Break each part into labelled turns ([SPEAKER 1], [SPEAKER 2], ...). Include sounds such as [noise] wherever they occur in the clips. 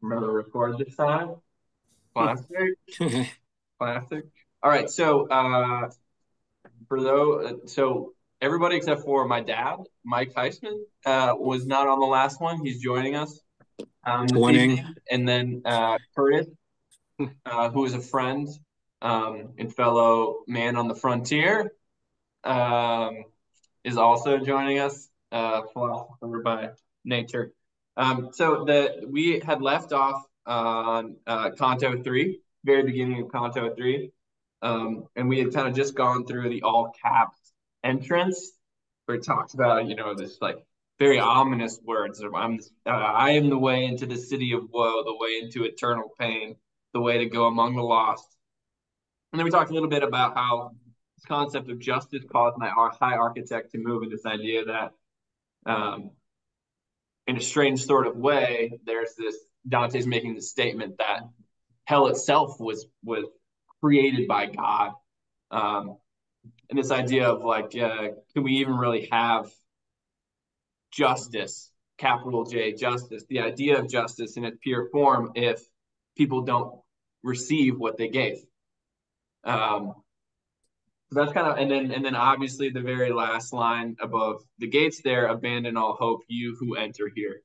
[SPEAKER 1] Remember to record this time. Classic. [laughs] Classic. All right. So, uh, for those, so everybody except for my dad, Mike Heisman, uh, was not on the last one. He's joining us. Um,
[SPEAKER 2] Winning.
[SPEAKER 1] And then uh, Curtis, uh, who is a friend um, and fellow man on the frontier, um, is also joining us, uh, philosopher by nature. Um, so the we had left off on uh, three, very beginning of Canto three, um, and we had kind of just gone through the all caps entrance, where it talks about you know this like very ominous words. I'm uh, I am the way into the city of woe, the way into eternal pain, the way to go among the lost. And then we talked a little bit about how this concept of justice caused my high architect to move in this idea that um, in a strange sort of way, there's this Dante's making the statement that hell itself was was created by God, um, and this idea of like, uh, can we even really have justice, capital J, justice? The idea of justice in its pure form, if people don't receive what they gave. Um, so that's kind of and then and then obviously the very last line above the gates there abandon all hope you who enter here.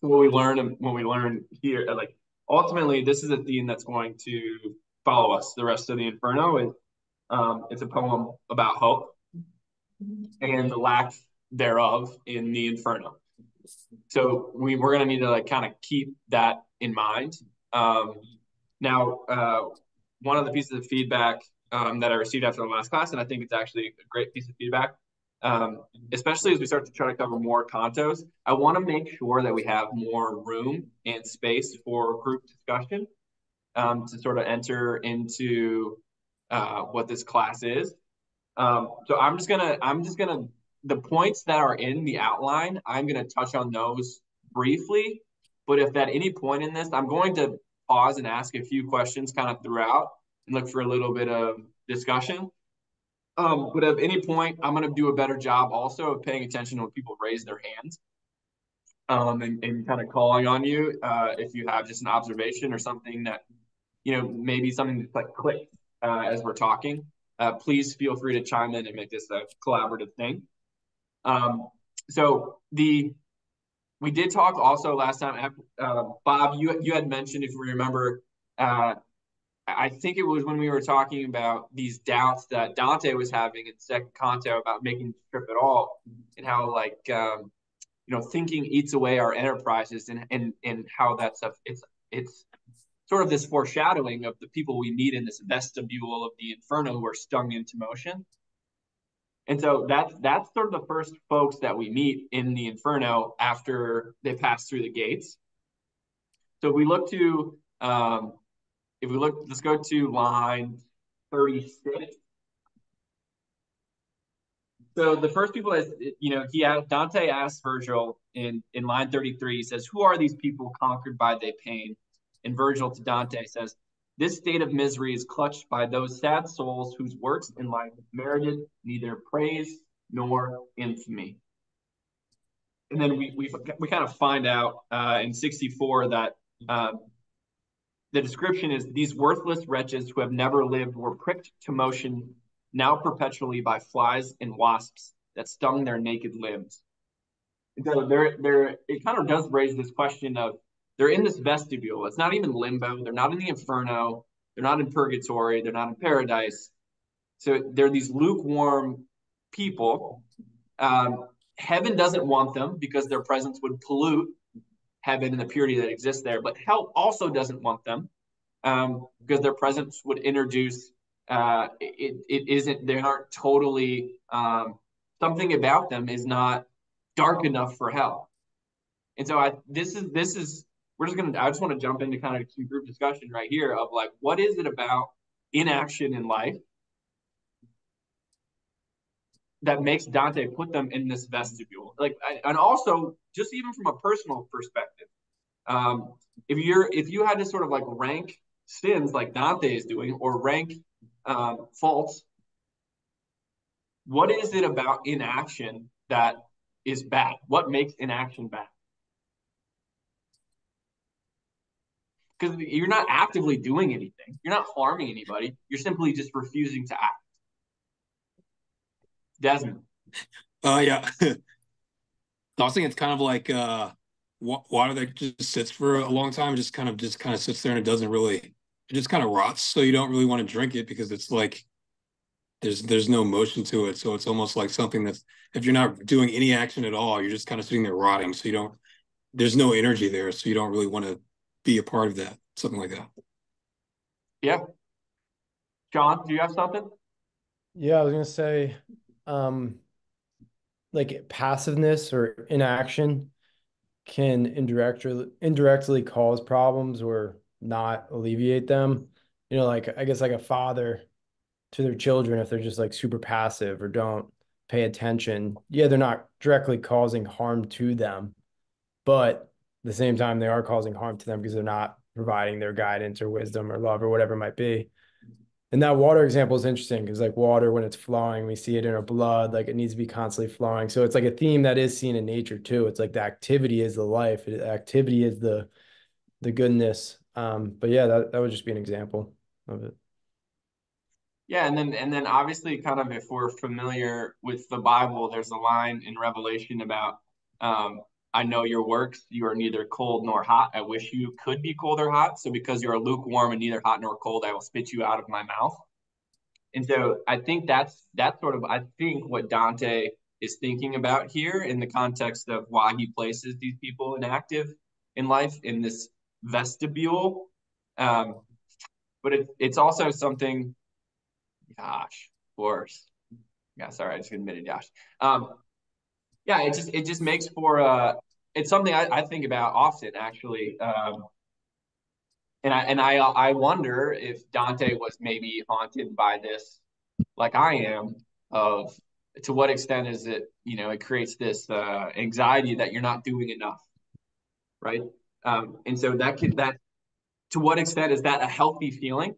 [SPEAKER 1] So what we learn when we learn here like ultimately this is a theme that's going to follow us the rest of the inferno. And um, it's a poem about hope and the lack thereof in the inferno. So we, we're going to need to like kind of keep that in mind. Um, now uh, one of the pieces of feedback um, that I received after the last class, and I think it's actually a great piece of feedback. Um, especially as we start to try to cover more cantos, I want to make sure that we have more room and space for group discussion um, to sort of enter into uh, what this class is. Um, so I'm just gonna, I'm just gonna, the points that are in the outline, I'm gonna touch on those briefly. But if at any point in this, I'm going to pause and ask a few questions kind of throughout and look for a little bit of discussion. Um, but at any point, I'm going to do a better job also of paying attention when people raise their hands um, and, and kind of calling on you uh, if you have just an observation or something that, you know, maybe something that's like clicked uh, as we're talking. Uh, please feel free to chime in and make this a collaborative thing. Um, so the we did talk also last time. Uh, Bob, you you had mentioned, if you remember, uh, I think it was when we were talking about these doubts that Dante was having in second canto about making the trip at all, and how like um, you know thinking eats away our enterprises, and and and how that's a, it's it's sort of this foreshadowing of the people we meet in this vestibule of the inferno who are stung into motion. And so that's that's sort of the first folks that we meet in the inferno after they pass through the gates. So we look to um, if we look, let's go to line 36. So the first people is, you know, he asked Dante asks Virgil in, in line 33, he says, Who are these people conquered by their pain? And Virgil to Dante says, This state of misery is clutched by those sad souls whose works in life merited neither praise nor infamy. And then we, we, we kind of find out uh, in 64 that um, the description is these worthless wretches who have never lived were pricked to motion now perpetually by flies and wasps that stung their naked limbs. So there, there, it kind of does raise this question of they're in this vestibule. It's not even limbo. They're not in the inferno. They're not in purgatory. They're not in paradise. So they're these lukewarm people. Um, heaven doesn't want them because their presence would pollute heaven and the purity that exists there. But hell also doesn't want them um, because their presence would introduce uh, it, it isn't they aren't totally um, something about them is not dark enough for hell. And so I this is this is we're just gonna I just want to jump into kind of some group discussion right here of like what is it about inaction in life that makes Dante put them in this vestibule. Like, and also just even from a personal perspective, um, if you're if you had to sort of like rank sins like Dante is doing, or rank um, faults, what is it about inaction that is bad? What makes inaction bad? because you're not actively doing anything. You're not harming anybody. You're simply just refusing to act. Desmond.
[SPEAKER 2] Uh, yeah. [laughs] I was thinking it's kind of like uh, water that just sits for a long time, just kind of just kind of sits there and it doesn't really, it just kind of rots. So you don't really want to drink it because it's like there's there's no motion to it. So it's almost like something that's if you're not doing any action at all, you're just kind of sitting there rotting. So you don't there's no energy there. So you don't really want to be a part of that, something like that.
[SPEAKER 1] Yeah. John, do you have something?
[SPEAKER 3] Yeah, I was gonna say, um, like passiveness or inaction can indirectly indirectly cause problems or not alleviate them. You know, like I guess like a father to their children if they're just like super passive or don't pay attention. Yeah, they're not directly causing harm to them, but at the same time, they are causing harm to them because they're not providing their guidance or wisdom or love or whatever it might be. And that water example is interesting because like water, when it's flowing, we see it in our blood, like it needs to be constantly flowing. So it's like a theme that is seen in nature too. It's like the activity is the life, activity is the the goodness. Um, but yeah, that, that would just be an example of it.
[SPEAKER 1] Yeah, and then and then obviously, kind of if we're familiar with the Bible, there's a line in Revelation about, um, "I know your works; you are neither cold nor hot. I wish you could be cold or hot. So because you are lukewarm and neither hot nor cold, I will spit you out of my mouth." And so I think that's that's sort of I think what Dante is thinking about here in the context of why he places these people inactive in life in this vestibule. Um, but it, it's also something Gosh, worse. Yeah, sorry, I just admitted gosh. Um, yeah, it just it just makes for uh it's something I, I think about often actually. Um, and I and I I wonder if Dante was maybe haunted by this, like I am, of to what extent is it you know it creates this uh, anxiety that you're not doing enough, right? Um, and so that could that to what extent is that a healthy feeling,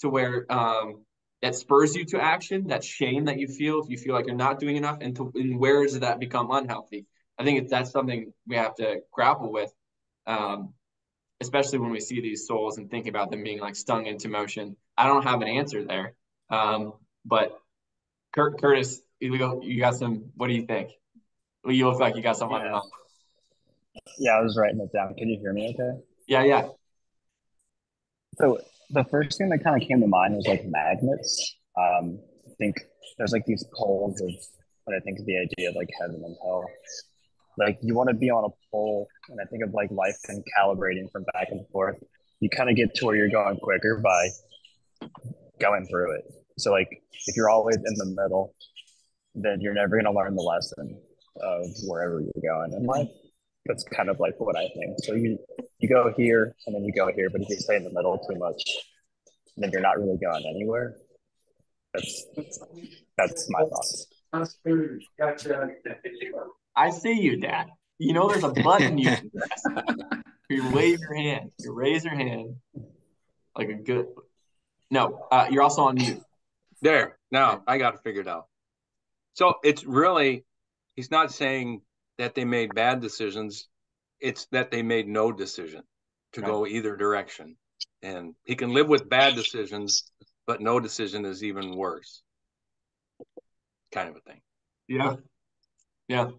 [SPEAKER 1] to where um, that spurs you to action, that shame that you feel if you feel like you're not doing enough, and, to, and where does that become unhealthy? I think that's something we have to grapple with, um, especially when we see these souls and think about them being like stung into motion. I don't have an answer there, um, but Kurt, Curtis, you got some. What do you think? You look like you got something.
[SPEAKER 4] Yeah. yeah, I was writing it down. Can you hear me? Okay.
[SPEAKER 1] Yeah, yeah.
[SPEAKER 4] So the first thing that kind of came to mind was like magnets. Um, I think there's like these poles of what I think is the idea of like heaven and hell. Like you want to be on a pole, and I think of like life and calibrating from back and forth. You kind of get to where you're going quicker by going through it. So like if you're always in the middle, then you're never going to learn the lesson of wherever you're going in life. That's kind of like what I think. So you you go here and then you go here, but if you stay in the middle too much, then you're not really going anywhere. That's that's my thoughts.
[SPEAKER 1] I see you, Dad. You know there's a button you can press. [laughs] You wave your hand. You raise your hand like a good. No, uh, you're also on mute.
[SPEAKER 5] There. Now I got it figured out. So it's really, he's not saying that they made bad decisions it's that they made no decision to right. go either direction. And he can live with bad decisions, but no decision is even worse. Kind of a thing.
[SPEAKER 1] Yeah. Yeah.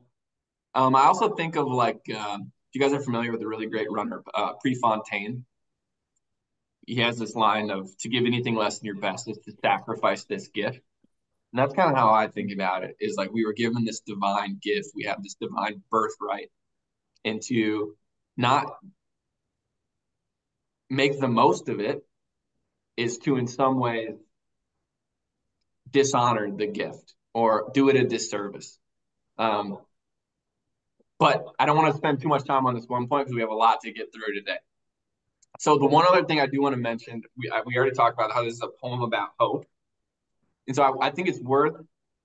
[SPEAKER 1] Um, I also think of like, uh, you guys are familiar with a really great runner, uh, Prefontaine. He has this line of to give anything less than your best is to sacrifice this gift. And that's kind of how I think about it is like we were given this divine gift. We have this divine birthright and to not make the most of it is to in some ways dishonor the gift or do it a disservice. Um, but i don't want to spend too much time on this one point because we have a lot to get through today. So the one other thing i do want to mention we, we already talked about how this is a poem about hope and so i, I think it's worth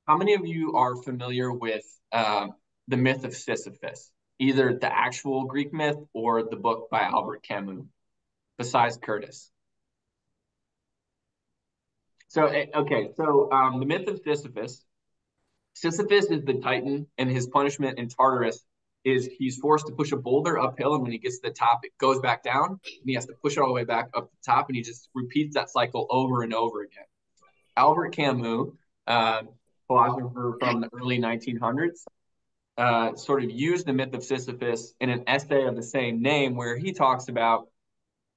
[SPEAKER 1] how many of you are familiar with uh, the myth of sisyphus either the actual Greek myth or the book by Albert Camus, besides Curtis. So, eh, okay, so um, the myth of Sisyphus. Sisyphus is the Titan, and his punishment in Tartarus is he's forced to push a boulder uphill, and when he gets to the top, it goes back down, and he has to push it all the way back up the top, and he just repeats that cycle over and over again. Albert Camus, uh, philosopher from the early 1900s, uh, sort of used the myth of Sisyphus in an essay of the same name, where he talks about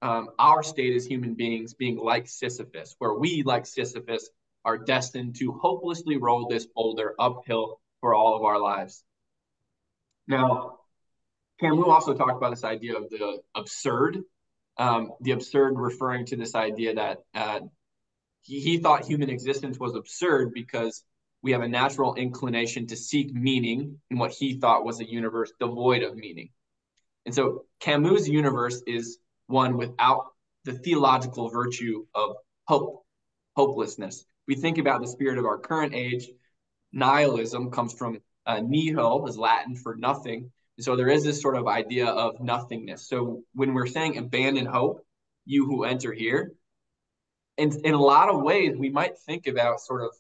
[SPEAKER 1] um, our state as human beings being like Sisyphus, where we, like Sisyphus, are destined to hopelessly roll this boulder uphill for all of our lives. Now, Camus also talked about this idea of the absurd, um, the absurd referring to this idea that uh, he, he thought human existence was absurd because we have a natural inclination to seek meaning in what he thought was a universe devoid of meaning. And so Camus' universe is one without the theological virtue of hope, hopelessness. We think about the spirit of our current age. Nihilism comes from uh, nihil, is Latin for nothing. And so there is this sort of idea of nothingness. So when we're saying abandon hope, you who enter here, in, in a lot of ways, we might think about sort of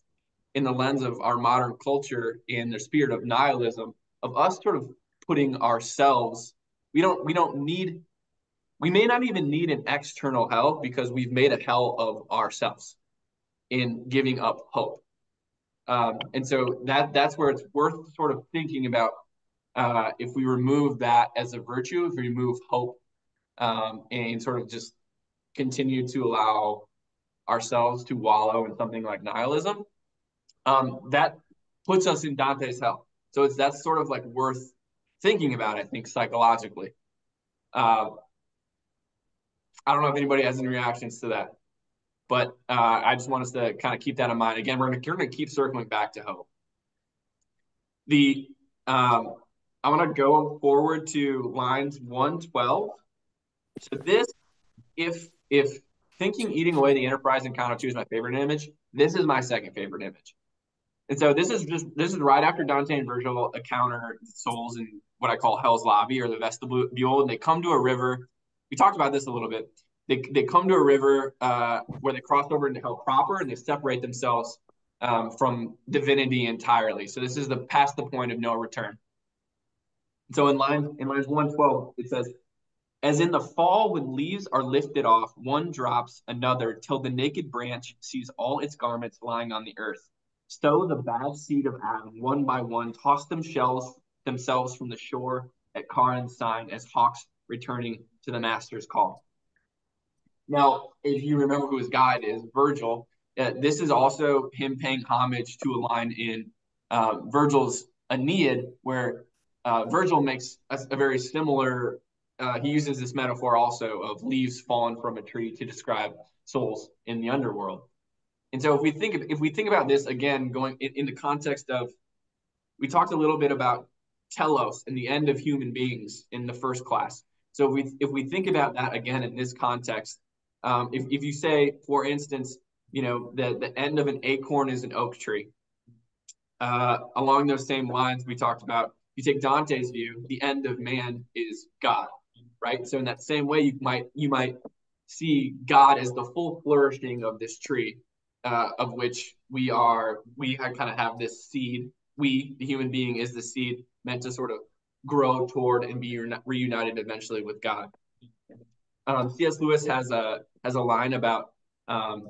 [SPEAKER 1] in the lens of our modern culture and the spirit of nihilism, of us sort of putting ourselves, we don't we don't need we may not even need an external hell because we've made a hell of ourselves in giving up hope. Um, and so that that's where it's worth sort of thinking about uh, if we remove that as a virtue, if we remove hope um, and sort of just continue to allow ourselves to wallow in something like nihilism, um, that puts us in Dante's hell. So it's that's sort of like worth thinking about, I think, psychologically. Uh, I don't know if anybody has any reactions to that, but uh, I just want us to kind of keep that in mind. Again, we're going to keep circling back to hope. The um, I'm going to go forward to lines 112. So this, if if thinking eating away the enterprise in Canto 2 is my favorite image, this is my second favorite image. And so this is just this is right after Dante and Virgil encounter souls in what I call Hell's Lobby or the vestibule, and they come to a river we talked about this a little bit. They, they come to a river uh, where they cross over into hell proper and they separate themselves um, from divinity entirely. So this is the past the point of no return. So in line in lines 112, it says, as in the fall when leaves are lifted off, one drops another till the naked branch sees all its garments lying on the earth. So the bad seed of Adam, one by one, toss them shells themselves from the shore at Charon's sign as hawks returning to the master's call. Now, if you remember who his guide is, Virgil, uh, this is also him paying homage to a line in uh, Virgil's Aeneid, where uh, Virgil makes a, a very similar. Uh, he uses this metaphor also of leaves fallen from a tree to describe souls in the underworld. And so, if we think if we think about this again, going in, in the context of, we talked a little bit about telos and the end of human beings in the first class. So if we if we think about that again in this context, um, if if you say, for instance, you know, the the end of an acorn is an oak tree. Uh, along those same lines, we talked about. You take Dante's view, the end of man is God, right? So in that same way, you might you might see God as the full flourishing of this tree, uh, of which we are. We kind of have this seed. We, the human being, is the seed meant to sort of grow toward and be reunited eventually with God. Um, C.S. Lewis has a has a line about um,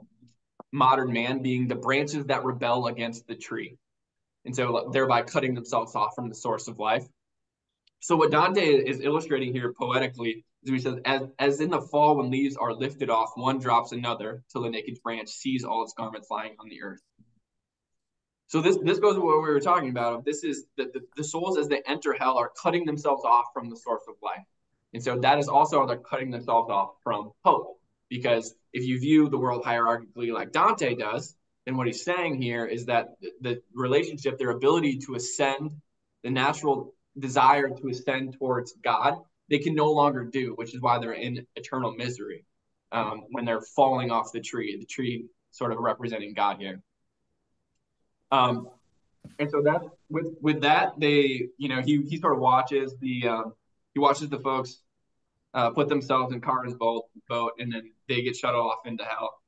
[SPEAKER 1] modern man being the branches that rebel against the tree, and so thereby cutting themselves off from the source of life. So what Dante is illustrating here poetically is he says, as, as in the fall when leaves are lifted off, one drops another till the naked branch sees all its garments lying on the earth. So this this goes to what we were talking about. This is the, the, the souls as they enter hell are cutting themselves off from the source of life. And so that is also how they're cutting themselves off from hope. Because if you view the world hierarchically like Dante does, then what he's saying here is that the, the relationship, their ability to ascend, the natural desire to ascend towards God, they can no longer do, which is why they're in eternal misery um, when they're falling off the tree, the tree sort of representing God here. Um, and so that with with that they you know he he sort of watches the um, he watches the folks uh, put themselves in Charon's boat boat and then they get shut off into hell.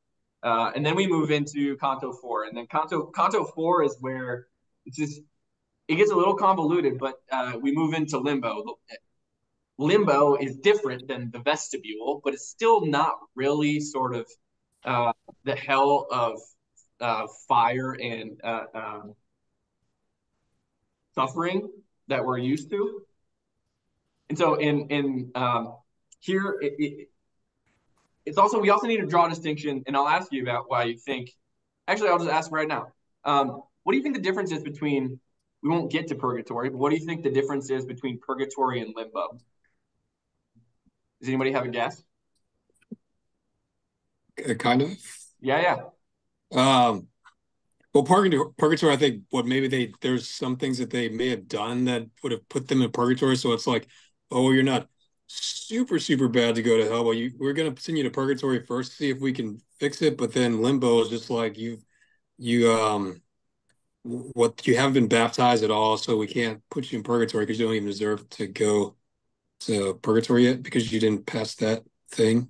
[SPEAKER 1] Uh, and then we move into Canto four, and then Canto Canto four is where it's just it gets a little convoluted, but uh, we move into limbo. Limbo is different than the vestibule, but it's still not really sort of uh, the hell of uh, fire and uh, um, suffering that we're used to. And so, in in um, here, it, it, it's also we also need to draw a distinction, and I'll ask you about why you think. Actually, I'll just ask right now. Um, what do you think the difference is between? We won't get to purgatory, but what do you think the difference is between purgatory and limbo? Does anybody have a guess?
[SPEAKER 2] Uh, kind of.
[SPEAKER 1] Yeah,
[SPEAKER 2] yeah. Um, well, purgatory, purgatory, I think what maybe they there's some things that they may have done that would have put them in purgatory. So it's like, oh, you're not super super bad to go to hell. Well, you we're gonna send you to purgatory first, see if we can fix it. But then limbo is just like you, you um, what you haven't been baptized at all, so we can't put you in purgatory because you don't even deserve to go to purgatory yet because you didn't pass that thing.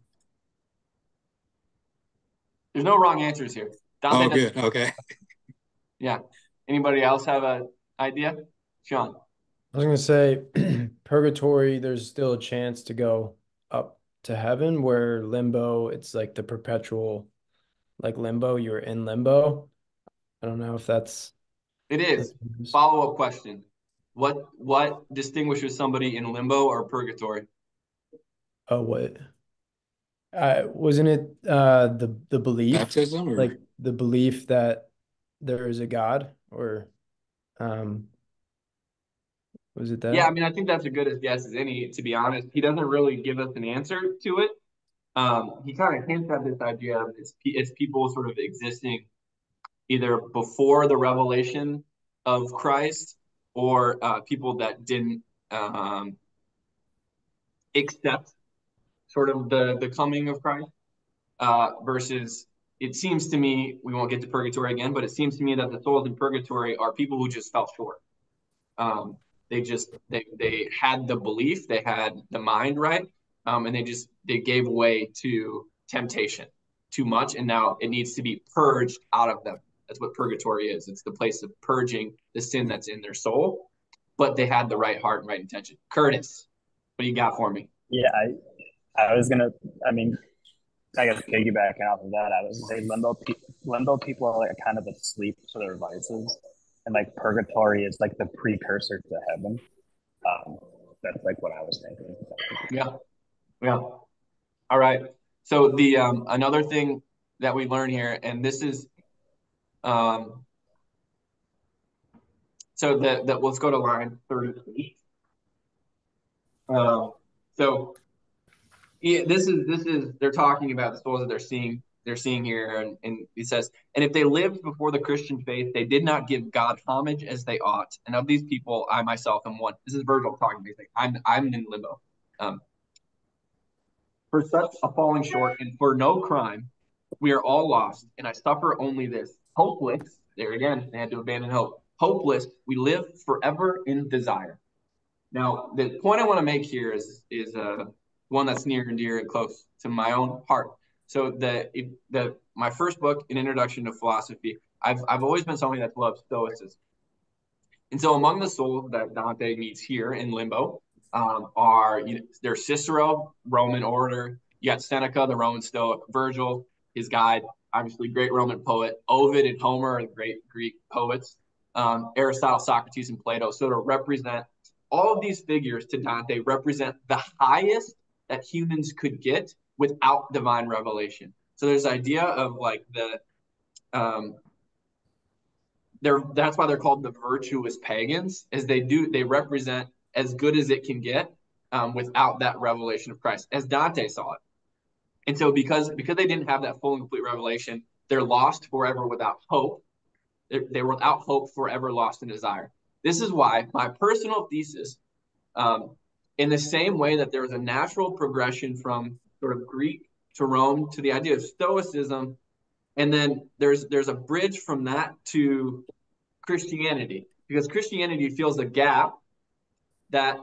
[SPEAKER 1] There's no wrong answers here.
[SPEAKER 2] Dante oh, good. Okay. [laughs]
[SPEAKER 1] Yeah. Anybody else have a idea? Sean.
[SPEAKER 3] I was gonna say [clears throat] purgatory, there's still a chance to go up to heaven, where limbo, it's like the perpetual like limbo, you're in limbo. I don't know if that's
[SPEAKER 1] it is. Follow-up question. What what distinguishes somebody in limbo or purgatory?
[SPEAKER 3] Oh, what? Uh, wasn't it uh the the belief
[SPEAKER 2] baptism or?
[SPEAKER 3] like the belief that there is a God or um was it that?
[SPEAKER 1] Yeah, I mean, I think that's a good as guess as any. To be honest, he doesn't really give us an answer to it. Um, he kind of hints at this idea of it's, it's people sort of existing either before the revelation of Christ or uh, people that didn't um, accept sort of the the coming of Christ uh, versus it seems to me we won't get to purgatory again, but it seems to me that the souls in purgatory are people who just fell short. Um, they just they they had the belief, they had the mind right, um, and they just they gave way to temptation too much, and now it needs to be purged out of them. That's what purgatory is. It's the place of purging the sin that's in their soul, but they had the right heart and right intention. Curtis, what do you got for me?
[SPEAKER 4] Yeah, I I was gonna. I mean, I guess piggybacking off of that, I was say limbo pe- limbo people are like kind of asleep to their vices, and like purgatory is like the precursor to heaven. Um, that's like what I was thinking.
[SPEAKER 1] Yeah, yeah. All right. So the um, another thing that we learn here, and this is, um, so that that let's go to line thirty-eight. Uh, so yeah, this is this is they're talking about the souls that they're seeing they're seeing here, and, and he says, and if they lived before the Christian faith, they did not give God homage as they ought. And of these people, I myself am one. This is Virgil talking. Basically, I'm I'm in limbo. Um, for such a falling short, and for no crime, we are all lost. And I suffer only this hopeless. There again, they had to abandon hope. Hopeless, we live forever in desire. Now, the point I want to make here is is uh, one that's near and dear and close to my own heart. So the the my first book, an introduction to philosophy, I've I've always been somebody that's loved Stoicism. And so among the souls that Dante meets here in Limbo um, are you know, there's Cicero, Roman orator. You got Seneca, the Roman Stoic, Virgil, his guide, obviously great Roman poet. Ovid and Homer are great Greek poets. Um, Aristotle, Socrates, and Plato. So to represent all of these figures to Dante represent the highest that humans could get without divine revelation. So there's the idea of like the um they're that's why they're called the virtuous pagans, as they do they represent as good as it can get um, without that revelation of Christ, as Dante saw it. And so because because they didn't have that full and complete revelation, they're lost forever without hope. They're, they were without hope forever lost in desire. This is why my personal thesis um, in the same way that there was a natural progression from sort of Greek to Rome to the idea of Stoicism, and then there's there's a bridge from that to Christianity because Christianity fills a gap that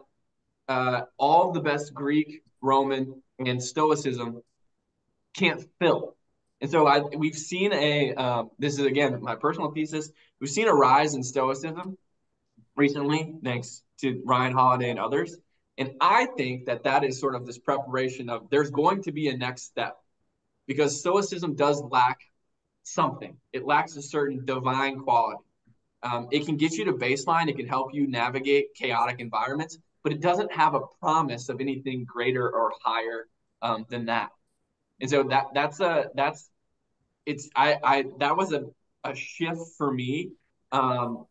[SPEAKER 1] uh, all the best Greek, Roman, and Stoicism can't fill. And so I, we've seen a, uh, this is again my personal thesis, we've seen a rise in Stoicism recently, thanks to Ryan Holiday and others. And I think that that is sort of this preparation of there's going to be a next step because Stoicism does lack something. It lacks a certain divine quality. Um, it can get you to baseline, it can help you navigate chaotic environments, but it doesn't have a promise of anything greater or higher um, than that. And so that that's a that's it's I I that was a a shift for me um,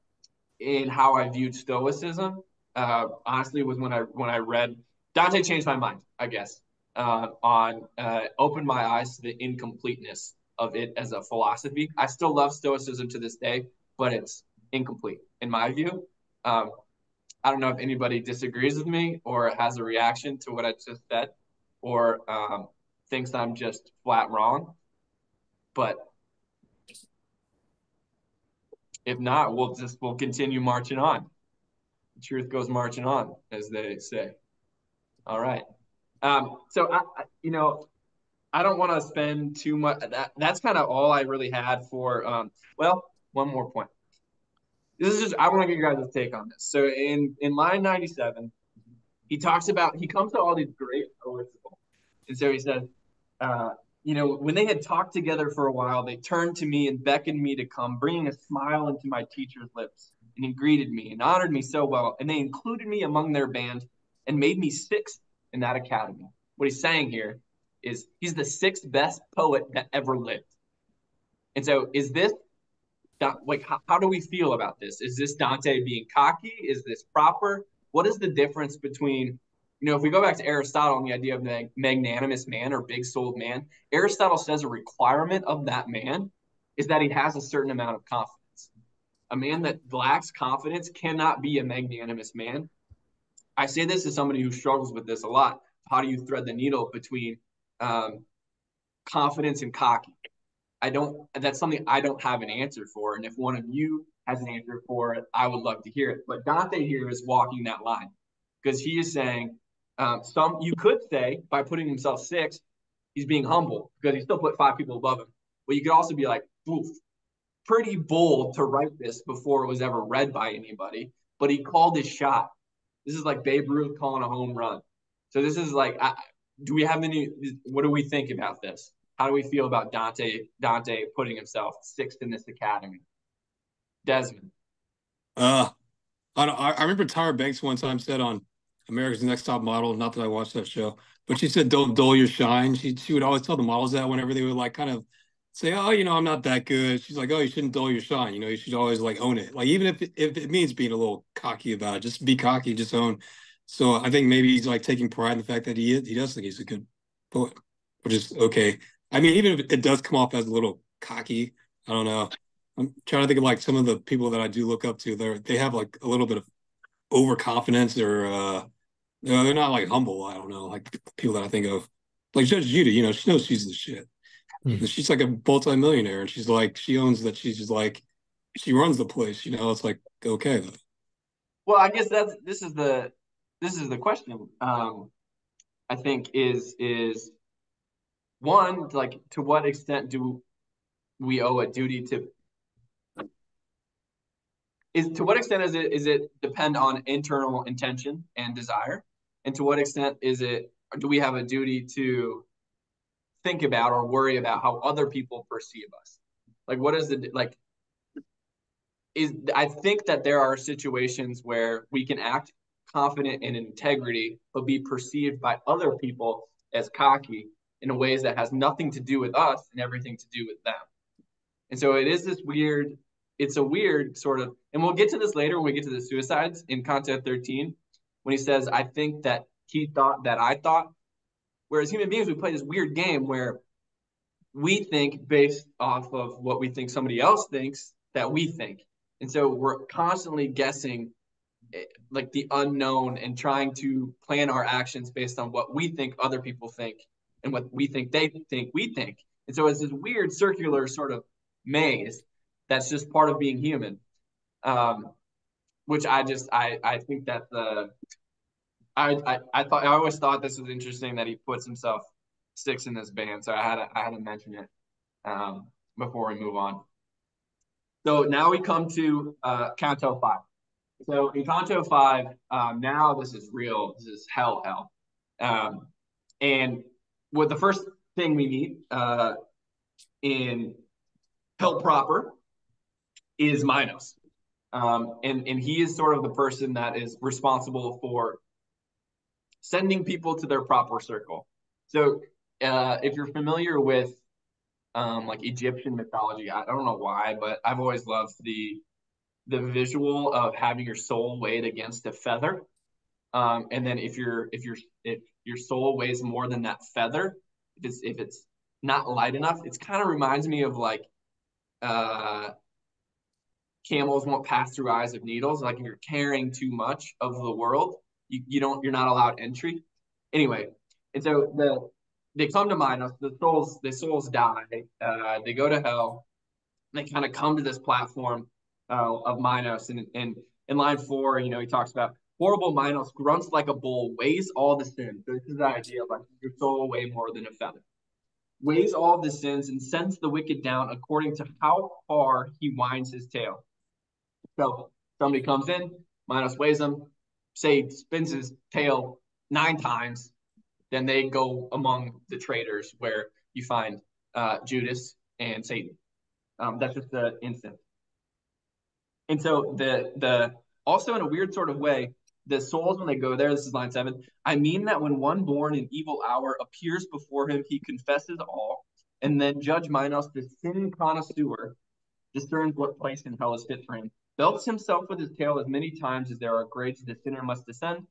[SPEAKER 1] in how I viewed Stoicism. Uh, honestly, was when I when I read Dante changed my mind. I guess uh, on uh, opened my eyes to the incompleteness of it as a philosophy. I still love Stoicism to this day, but it's incomplete in my view. Um, I don't know if anybody disagrees with me or has a reaction to what I just said or um, thinks I'm just flat wrong. But if not, we'll just we'll continue marching on. The truth goes marching on, as they say. All right. Um, so I, you know, I don't want to spend too much. That, that's kind of all I really had for. Um, well, one more point. This is just I want to get you guys' a take on this. So in in line ninety seven, he talks about he comes to all these great poets, and so he says, uh, you know, when they had talked together for a while, they turned to me and beckoned me to come, bringing a smile into my teacher's lips. And he greeted me and honored me so well, and they included me among their band and made me sixth in that academy. What he's saying here is he's the sixth best poet that ever lived. And so, is this like how, how do we feel about this? Is this Dante being cocky? Is this proper? What is the difference between, you know, if we go back to Aristotle and the idea of the magnanimous man or big souled man, Aristotle says a requirement of that man is that he has a certain amount of confidence. A man that lacks confidence cannot be a magnanimous man. I say this as somebody who struggles with this a lot. How do you thread the needle between um, confidence and cocky? I don't, that's something I don't have an answer for. And if one of you has an answer for it, I would love to hear it. But Dante here is walking that line because he is saying, um, some you could say by putting himself six, he's being humble because he still put five people above him. But you could also be like, oof, pretty bold to write this before it was ever read by anybody. But he called his shot. This is like Babe Ruth calling a home run. So this is like, I, do we have any? What do we think about this? How do we feel about Dante? Dante putting himself sixth in this academy. Desmond.
[SPEAKER 2] Uh, I I remember Tyra Banks one time said on America's Next Top Model. Not that I watched that show, but she said, "Don't dull your shine." She she would always tell the models that whenever they would like kind of say, "Oh, you know, I'm not that good." She's like, "Oh, you shouldn't dull your shine." You know, you should always like own it. Like even if if it means being a little cocky about it, just be cocky, just own so I think maybe he's like taking pride in the fact that he is, he does think he's a good poet, which is okay. I mean, even if it does come off as a little cocky, I don't know. I'm trying to think of like some of the people that I do look up to. They they have like a little bit of overconfidence or uh you know, they're not like humble. I don't know, like people that I think of, like Judge Judy. You know, she knows she's the shit. Mm. She's like a multi-millionaire, and she's like she owns that. She's just like she runs the place. You know, it's like okay. Though.
[SPEAKER 1] Well, I guess that's this is the this is the question. Um, I think is is one like to what extent do we owe a duty to is to what extent is it is it depend on internal intention and desire and to what extent is it do we have a duty to think about or worry about how other people perceive us like what is the like is i think that there are situations where we can act confident in integrity, but be perceived by other people as cocky in a ways that has nothing to do with us and everything to do with them. And so it is this weird, it's a weird sort of, and we'll get to this later when we get to the suicides in canto 13, when he says, I think that he thought that I thought. Whereas human beings, we play this weird game where we think based off of what we think somebody else thinks that we think. And so we're constantly guessing like the unknown and trying to plan our actions based on what we think other people think and what we think they think we think. And so it's this weird circular sort of maze that's just part of being human. Um, which I just I I think that the I, I I thought I always thought this was interesting that he puts himself six in this band. So I had to, I had to mention it um, before we move on. So now we come to uh, Canto five So in Canto 5, um, now this is real. This is hell, hell. Um, and what the first thing we meet uh, in Hell proper is Minos. Um, and, and he is sort of the person that is responsible for sending people to their proper circle. So uh, if you're familiar with um, like Egyptian mythology, I don't know why, but I've always loved the the visual of having your soul weighed against a feather. Um, and then if your if your if your soul weighs more than that feather, if it's if it's not light enough, it's kind of reminds me of like uh camels won't pass through eyes of needles. Like if you're carrying too much of the world, you, you don't you're not allowed entry. Anyway, and so the they come to Minos, the souls the souls die, uh, they go to hell, they kind of come to this platform uh, of Minos, and and in line four, you know, he talks about horrible Minos grunts like a bull, weighs all the sins. So this is the idea of like your soul weigh more than a feather. Weighs all the sins and sends the wicked down according to how far he winds his tail. So somebody comes in, Minos weighs them, say spins his tail nine times, then they go among the traitors where you find uh, Judas and Satan. Um, that's just the instant. And so the the also in a weird sort of way, the souls when they go there, this is line seven. I mean that when one born in evil hour appears before him, he confesses all, and then Judge Minos, the sin connoisseur, discerns what place in hell is fit for him belts himself with his tail as many times as there are grades the sinner must descend.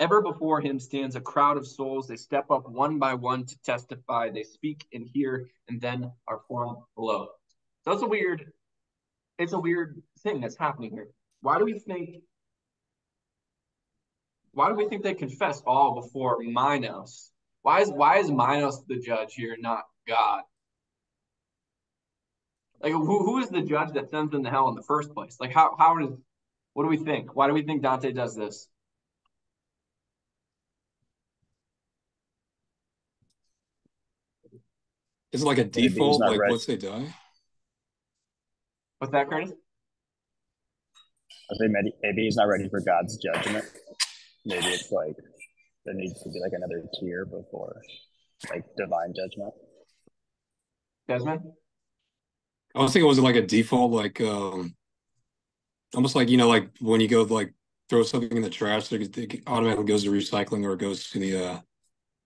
[SPEAKER 1] Ever before him stands a crowd of souls. They step up one by one to testify. They speak and hear, and then are formed below. So it's a weird, it's a weird thing that's happening here. Why do we think? Why do we think they confess all before Minos? Why is why is Minos the judge here, not God? Like who who is the judge that sends them to hell in the first place? Like how how does what do we think? Why do we think Dante does this?
[SPEAKER 2] Is it like a default? Like ready. once they die?
[SPEAKER 1] What's that, Curtis?
[SPEAKER 4] I say maybe, maybe he's not ready for God's judgment. Maybe it's like there needs to be like another tier before like divine judgment.
[SPEAKER 1] Desmond?
[SPEAKER 2] I was thinking, was it like a default, like um, almost like you know, like when you go like throw something in the trash, it automatically goes to recycling or it goes to the uh,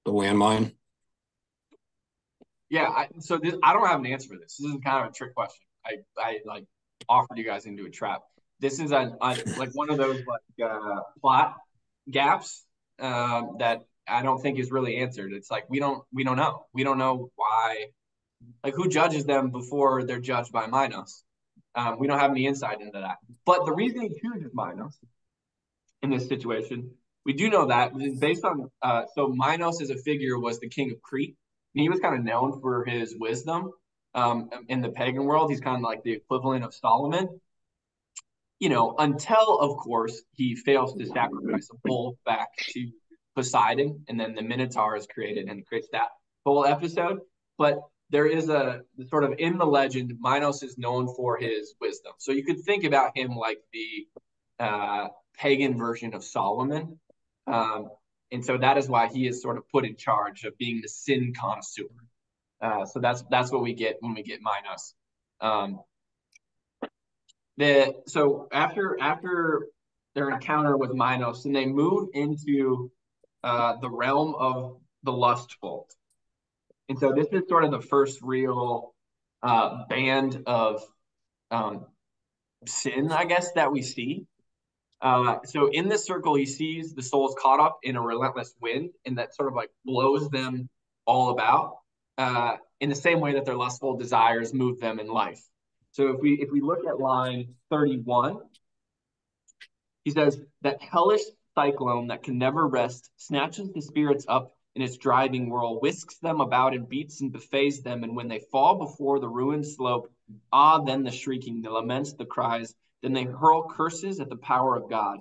[SPEAKER 2] the landmine.
[SPEAKER 1] Yeah, I, so this, I don't have an answer for this. This is kind of a trick question. I I like offered you guys into a trap. This is a, a like one of those like uh, plot gaps um, that I don't think is really answered. It's like we don't we don't know. We don't know why like who judges them before they're judged by Minos? Um, we don't have any insight into that. But the reason he chooses Minos in this situation, we do know that based on uh, so Minos as a figure was the king of Crete. And he was kind of known for his wisdom um, in the pagan world. He's kind of like the equivalent of Solomon. You know, until of course he fails to sacrifice a bull back to Poseidon, and then the Minotaur is created and creates that whole episode. But there is a sort of in the legend, Minos is known for his wisdom. So you could think about him like the uh, pagan version of Solomon. Um, and so that is why he is sort of put in charge of being the sin connoisseur. Uh, so that's that's what we get when we get Minos. Um, the so after after their encounter with Minos, and they move into uh, the realm of the lustful. And so this is sort of the first real uh, band of um, sin, I guess, that we see. Uh, so in this circle, he sees the souls caught up in a relentless wind, and that sort of like blows them all about. Uh, in the same way that their lustful desires move them in life. So if we if we look at line 31, he says that hellish cyclone that can never rest snatches the spirits up in its driving whirl, whisks them about and beats and buffets them. And when they fall before the ruined slope, ah, then the shrieking, the laments, the cries, then they hurl curses at the power of God.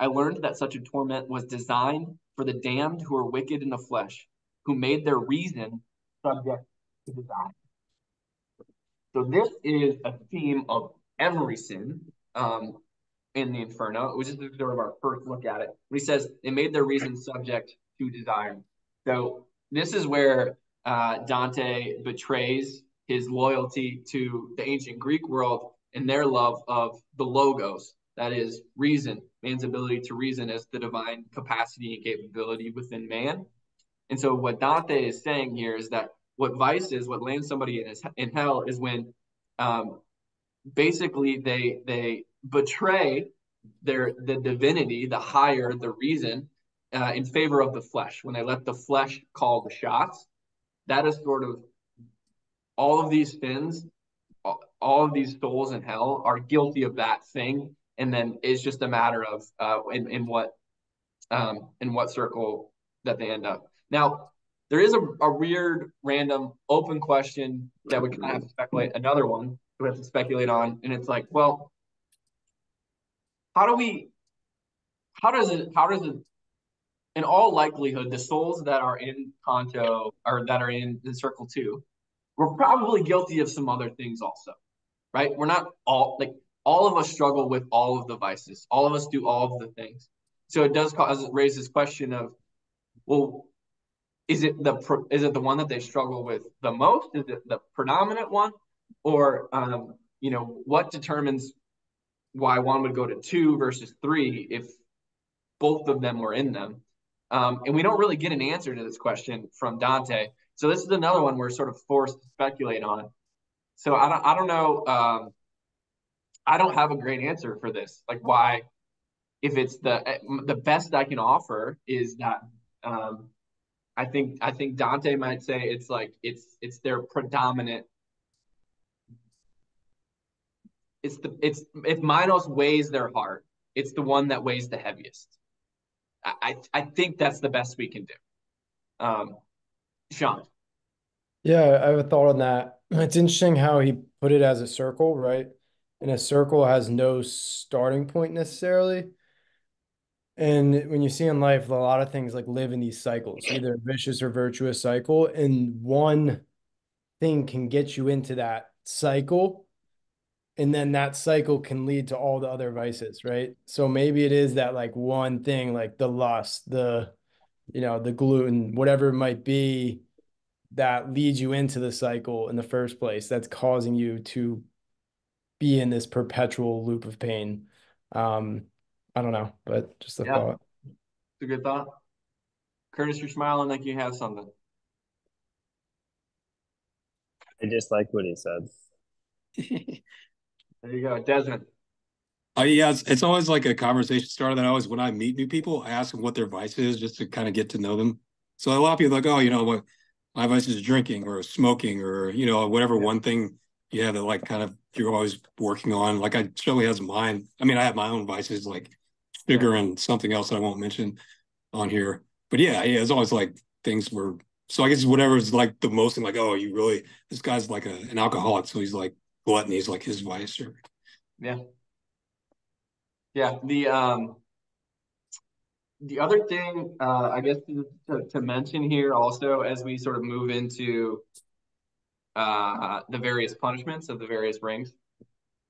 [SPEAKER 1] I learned that such a torment was designed for the damned who are wicked in the flesh, who made their reason subject to desire. So this is a theme of every sin. Um, in the Inferno, which is sort of our first look at it. He says they made their reason subject to desire. So this is where uh, Dante betrays his loyalty to the ancient Greek world and their love of the logos, that is reason, man's ability to reason as the divine capacity and capability within man. And so what Dante is saying here is that what vice is, what lands somebody in, is, in hell is when um, basically they they betray their the divinity, the higher, the reason, uh, in favor of the flesh. When they let the flesh call the shots, that is sort of all of these sins, all of these souls in hell are guilty of that thing, and then it's just a matter of uh, in in what um, in what circle that they end up. Now, there is a, a weird, random, open question that we kind of have to speculate. Another one we have to speculate on, and it's like, well, how do we? How does it? How does it? In all likelihood, the souls that are in Canto or that are in the Circle Two, we're probably guilty of some other things also, right? We're not all like all of us struggle with all of the vices. All of us do all of the things. So it does cause it raise this question of, well, is it the is it the one that they struggle with the most? Is it the predominant one, or um, you know what determines why one would go to two versus three if both of them were in them? Um, and we don't really get an answer to this question from Dante. So this is another one we're sort of forced to speculate on. So I don't I don't know. Um, I don't have a great answer for this. Like why, if it's the the best I can offer is that um, I think I think Dante might say it's like it's it's their predominant. It's the it's if Minos weighs their heart, it's the one that weighs the heaviest. I I think that's the best we can do. Um, Sean.
[SPEAKER 3] Yeah, I have a thought on that. It's interesting how he put it as a circle, right? And a circle has no starting point necessarily. And when you see in life, a lot of things like live in these cycles, either vicious or virtuous cycle. And one thing can get you into that cycle. And then that cycle can lead to all the other vices, right? So maybe it is that like one thing, like the lust, the, you know, the gluten, whatever it might be, that leads you into the cycle in the first place, that's causing you to be in this perpetual loop of pain. Um, I don't know, but just a yeah. thought.
[SPEAKER 1] It's a good thought. Curtis, you're smiling like you have something.
[SPEAKER 4] I just like what he said. [laughs]
[SPEAKER 1] there you go, Desmond.
[SPEAKER 2] Oh yeah, it's, it's, always like a conversation starter that I always when I meet new people, I ask them what their vice is just to kind of get to know them. So a lot of people like, oh, you know, what my vice is drinking or smoking or you know whatever yeah. one thing you have that like kind of you're always working on. Like I certainly has mine. I mean, I have my own vices like sugar and something else that I won't mention on here. But yeah, yeah, it's always like things were. So I guess whatever is like the most thing, like oh, you really this guy's like a, an alcoholic, so he's like gluttony is like his vice or.
[SPEAKER 1] Yeah. Yeah. The um. The other thing, uh, I guess to, to, to mention here also, as we sort of move into uh, the various punishments of the various rings.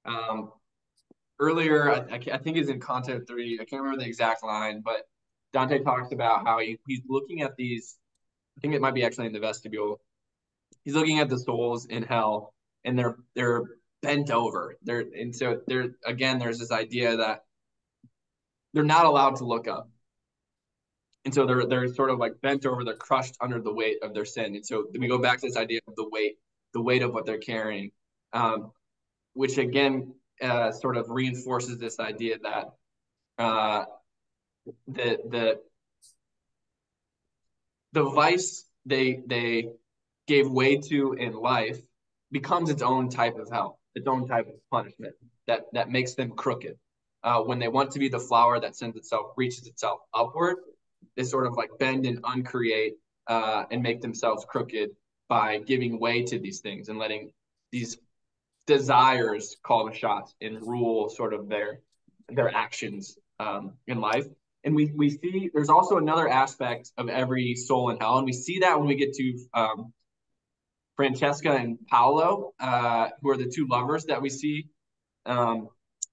[SPEAKER 1] Um, earlier, I, I think it's in Canto three. I can't remember the exact line, but Dante talks about how he, he's looking at these. I think it might be actually in the vestibule. He's looking at the souls in hell, and they're they're bent over. They're and so there again. There's this idea that they're not allowed to look up, and so they're they're sort of like bent over. They're crushed under the weight of their sin. And so we go back to this idea of the weight, the weight of what they're carrying, um, which again uh, sort of reinforces this idea that uh, the the the vice they they gave way to in life becomes its own type of hell, its own type of punishment that that makes them crooked. Uh, when they want to be the flower that sends itself reaches itself upward, they sort of like bend and uncreate uh, and make themselves crooked by giving way to these things and letting these desires call the shots and rule sort of their their actions um, in life. And we we see there's also another aspect of every soul in hell, and we see that when we get to um, Francesca and Paolo, uh, who are the two lovers that we see um,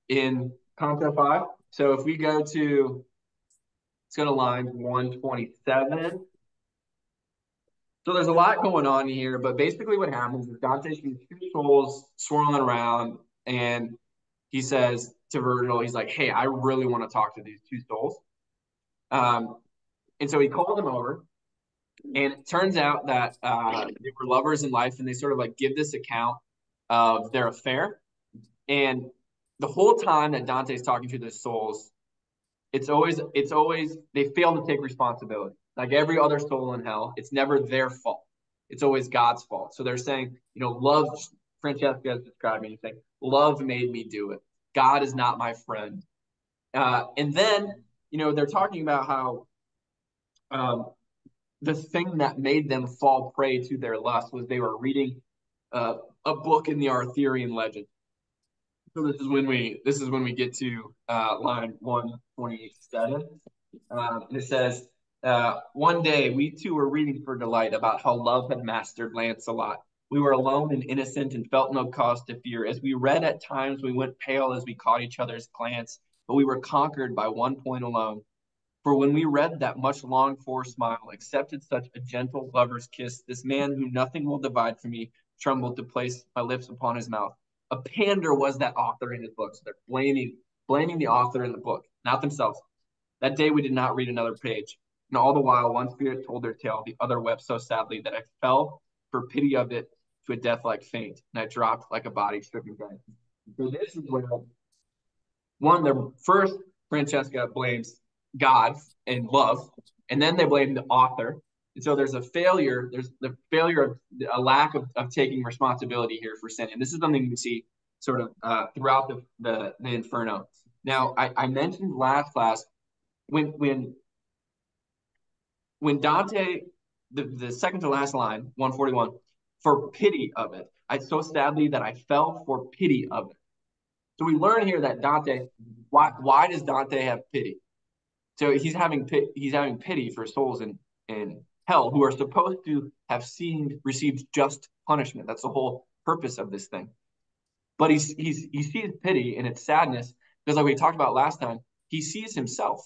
[SPEAKER 1] in Canto five. So if we go to, let's go to line 127. So there's a lot going on here, but basically what happens is Dante sees two souls swirling around, and he says to Virgil, he's like, "Hey, I really want to talk to these two souls." Um, and so he called them over, and it turns out that uh, they were lovers in life, and they sort of like give this account of their affair. And the whole time that Dante's talking to the souls, it's always it's always they fail to take responsibility. Like every other soul in hell, it's never their fault. It's always God's fault. So they're saying, you know, love. Francesca is describing, saying, love made me do it. God is not my friend. Uh, and then, you know, they're talking about how um, the thing that made them fall prey to their lust was they were reading uh, a book in the Arthurian legend. So this is when we this is when we get to uh, line one twenty seven. Um, it says, uh, "One day we two were reading for delight about how love had mastered Lancelot. We were alone and innocent and felt no cause to fear. As we read, at times we went pale as we caught each other's glance, but we were conquered by one point alone. For when we read that much longed for smile, accepted such a gentle lover's kiss, this man whom nothing will divide from me trembled to place my lips upon his mouth. A pander was that author in his book. So they're blaming, blaming the author in the book, not themselves. That day we did not read another page. And all the while, one spirit told their tale, the other wept so sadly that I fell for pity of it to a death like faint, and I dropped like a body stricken dead. So this is where one, the first Francesca blames God and love, and then they blame the author. And so there's a failure, there's the failure of a lack of, of taking responsibility here for sin. And this is something we see sort of uh, throughout the, the, the Inferno. Now, I, I mentioned last class when when when Dante, the, the second to last line, 141, for pity of it. I so sadly that I fell for pity of it. So we learn here that Dante, why why does Dante have pity? So he's having he's having pity for souls in in hell who are supposed to have seen received just punishment. That's the whole purpose of this thing. But he's he's he sees pity and it's sadness because like we talked about last time, he sees himself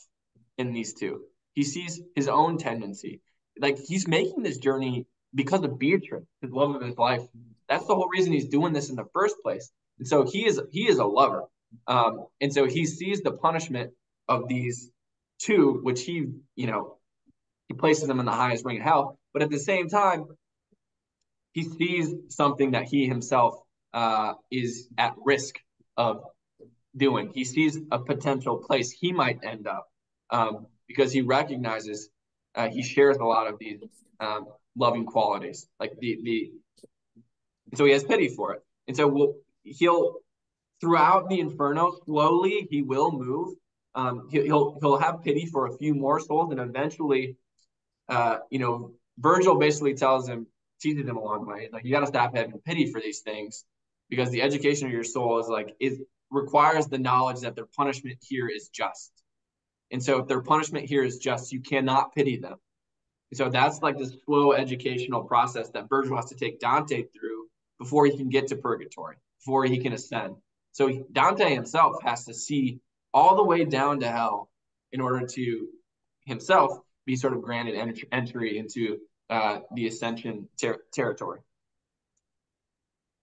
[SPEAKER 1] in these two. He sees his own tendency. Like he's making this journey because of Beatrice, his love of his life. That's the whole reason he's doing this in the first place. And so he is he is a lover. Um, and so he sees the punishment of these two, which he, you know, he places them in the highest ring of hell. But at the same time, he sees something that he himself uh, is at risk of doing. He sees a potential place he might end up um, because he recognizes uh, he shares a lot of these um, loving qualities, like the the. So he has pity for it, and so we'll, he'll throughout the inferno slowly he will move um, he'll he'll have pity for a few more souls, and eventually, uh, you know, Virgil basically tells him, teaches him along the way, like you got to stop having pity for these things, because the education of your soul is like it requires the knowledge that their punishment here is just, and so if their punishment here is just, you cannot pity them. And so that's like this slow educational process that Virgil has to take Dante through before he can get to purgatory, before he can ascend. So Dante himself has to see all the way down to hell in order to himself be sort of granted ent- entry into uh, the ascension ter- territory.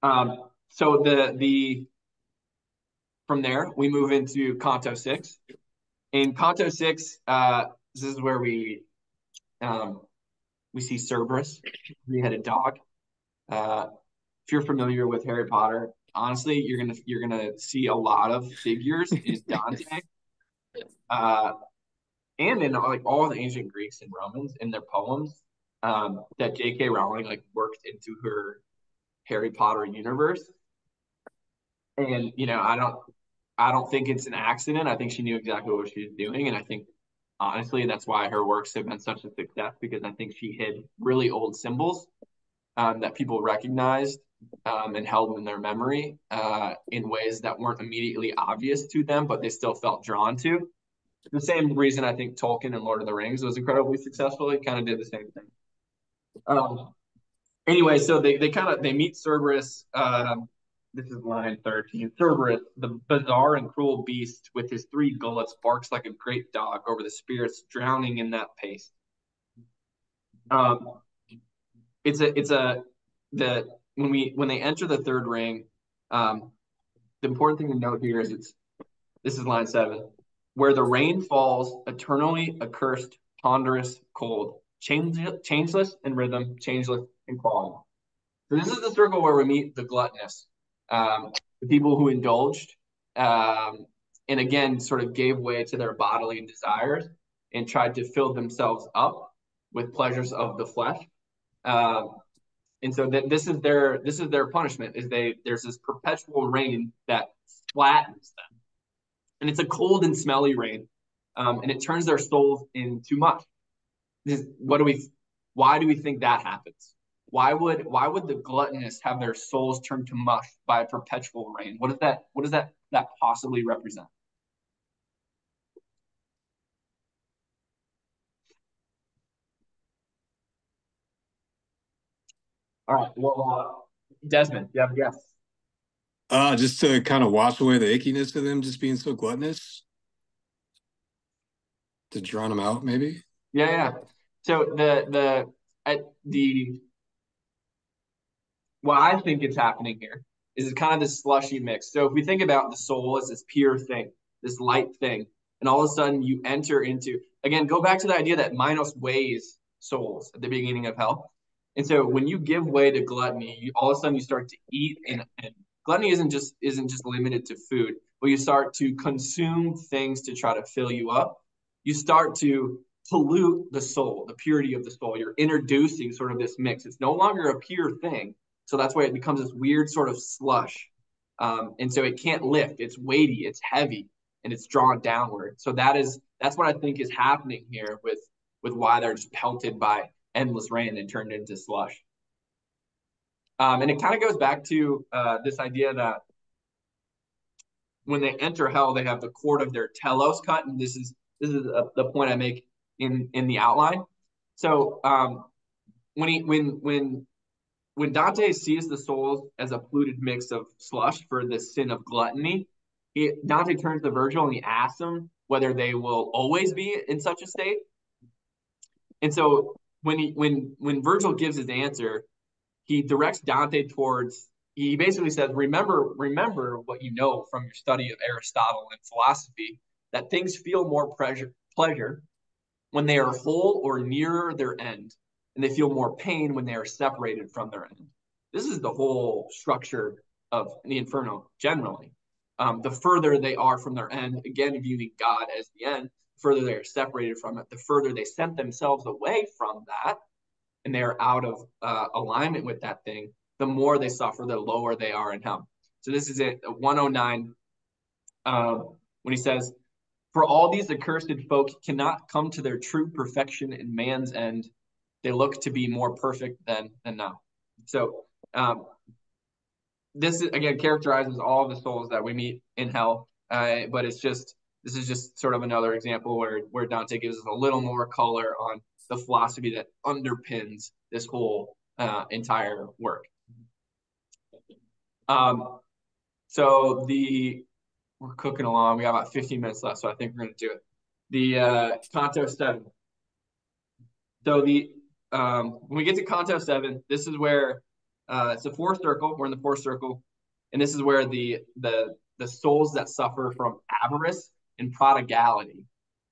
[SPEAKER 1] Um, so the the from there we move into Canto six. In Canto six, uh, this is where we um, we see Cerberus, three-headed dog. Uh, if you're familiar with Harry Potter, honestly, you're gonna you're gonna see a lot of figures in [laughs] Dante, uh, and in like all the ancient Greeks and Romans in their poems um, that J.K. Rowling like worked into her Harry Potter universe. And you know, I don't I don't think it's an accident. I think she knew exactly what she was doing, and I think honestly that's why her works have been such a success because I think she hid really old symbols um, that people recognized um, and held in their memory uh, in ways that weren't immediately obvious to them, but they still felt drawn to. The same reason I think Tolkien and Lord of the Rings was incredibly successful. He kind of did the same thing. Um, anyway, so they, they kind of they meet Cerberus, um, this is line 13. Cerberus, the bizarre and cruel beast with his three gullets, barks like a great dog over the spirits drowning in that paste. Um, it's a, it's a, the, when we, when they enter the third ring, um, the important thing to note here is it's, this is line seven, where the rain falls, eternally accursed, ponderous, cold, change, changeless in rhythm, changeless in quality. So this is the circle where we meet the gluttonous, um, the people who indulged, um, and again, sort of gave way to their bodily desires and tried to fill themselves up with pleasures of the flesh. Um, and so that this is their this is their punishment is they there's this perpetual rain that flattens them, and it's a cold and smelly rain, um, and it turns their souls into mush. This, what do we? Why do we think that happens? Why would why would the gluttonous have their souls turned to mush by a perpetual rain? What does that what does that that possibly represent? All right. Well, uh, Desmond, you have a guess?
[SPEAKER 2] Uh, just to kind of wash away the ickiness of them just being so gluttonous. To drown them out, maybe.
[SPEAKER 1] Yeah, yeah. So the the at the what I think is happening here is it's kind of this slushy mix. So if we think about the soul as this pure thing, this light thing, and all of a sudden you enter into again, go back to the idea that Minos weighs souls at the beginning of hell. And so when you give way to gluttony, you, all of a sudden you start to eat and, and gluttony isn't just isn't just limited to food, but you start to consume things to try to fill you up. You start to pollute the soul, the purity of the soul. You're introducing sort of this mix. It's no longer a pure thing. So that's why it becomes this weird sort of slush. Um, and so it can't lift. It's weighty, it's heavy, and it's drawn downward. So that is that's what I think is happening here with with why they're just pelted by endless rain and turned into slush. Um, and it kind of goes back to uh, this idea that when they enter hell, they have the cord of their telos cut, and this is this is a, the point I make in in the outline. So um, when he when when when Dante sees the souls as a polluted mix of slush for the sin of gluttony, he, Dante turns to Virgil and he asks them whether they will always be in such a state. And so when he when when Virgil gives his answer, he directs Dante towards he basically says, remember, remember what you know from your study of Aristotle and philosophy, that things feel more pleasure pleasure when they are whole or nearer their end and they feel more pain when they are separated from their end. This is the whole structure of the inferno generally. Um, the further they are from their end, again, viewing God as the end, further they are separated from it, the further they sent themselves away from that, and they are out of uh, alignment with that thing, the more they suffer, the lower they are in hell. So this is it, 109, um, when he says, For all these accursed folk cannot come to their true perfection in man's end, they look to be more perfect than than now. So um, this again characterizes all the souls that we meet in hell, uh, but it's just this is just sort of another example where where Dante gives us a little more color on the philosophy that underpins this whole uh, entire work. Um, so the we're cooking along. We got about 15 minutes left, so I think we're going to do it. The uh, Canto 7. So the um, when we get to Canto 7, this is where uh, it's a fourth circle. We're in the fourth circle. And this is where the the the souls that suffer from avarice and prodigality,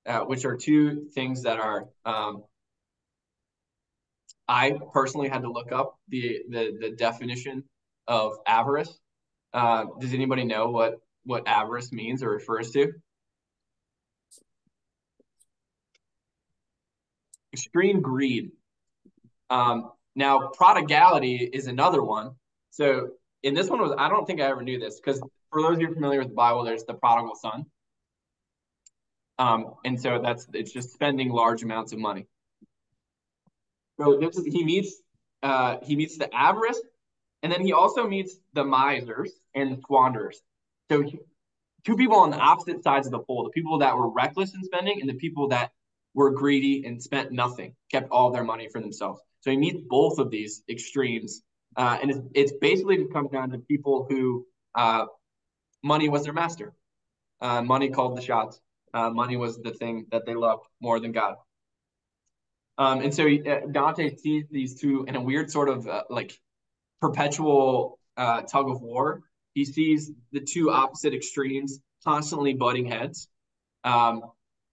[SPEAKER 1] uh, which are two things that are um, I personally had to look up the the, the definition of avarice. Uh, does anybody know what what avarice means or refers to? Extreme greed. Um, now, prodigality is another one. So, in this one was I don't think I ever knew this because for those of you familiar with the Bible, there's the prodigal son. Um, and so that's it's just spending large amounts of money. So this is, he meets uh, he meets the avarice, and then he also meets the misers and the squanderers. So he, two people on the opposite sides of the pole: the people that were reckless in spending, and the people that were greedy and spent nothing, kept all their money for themselves. So he meets both of these extremes Uh, and it's, it's basically comes down to people who uh, money was their master. Uh, money called the shots. Uh, money was the thing that they loved more than God. Um, and so uh, Dante sees these two in a weird sort of uh, like perpetual uh, tug of war. He sees the two opposite extremes constantly butting heads. Um,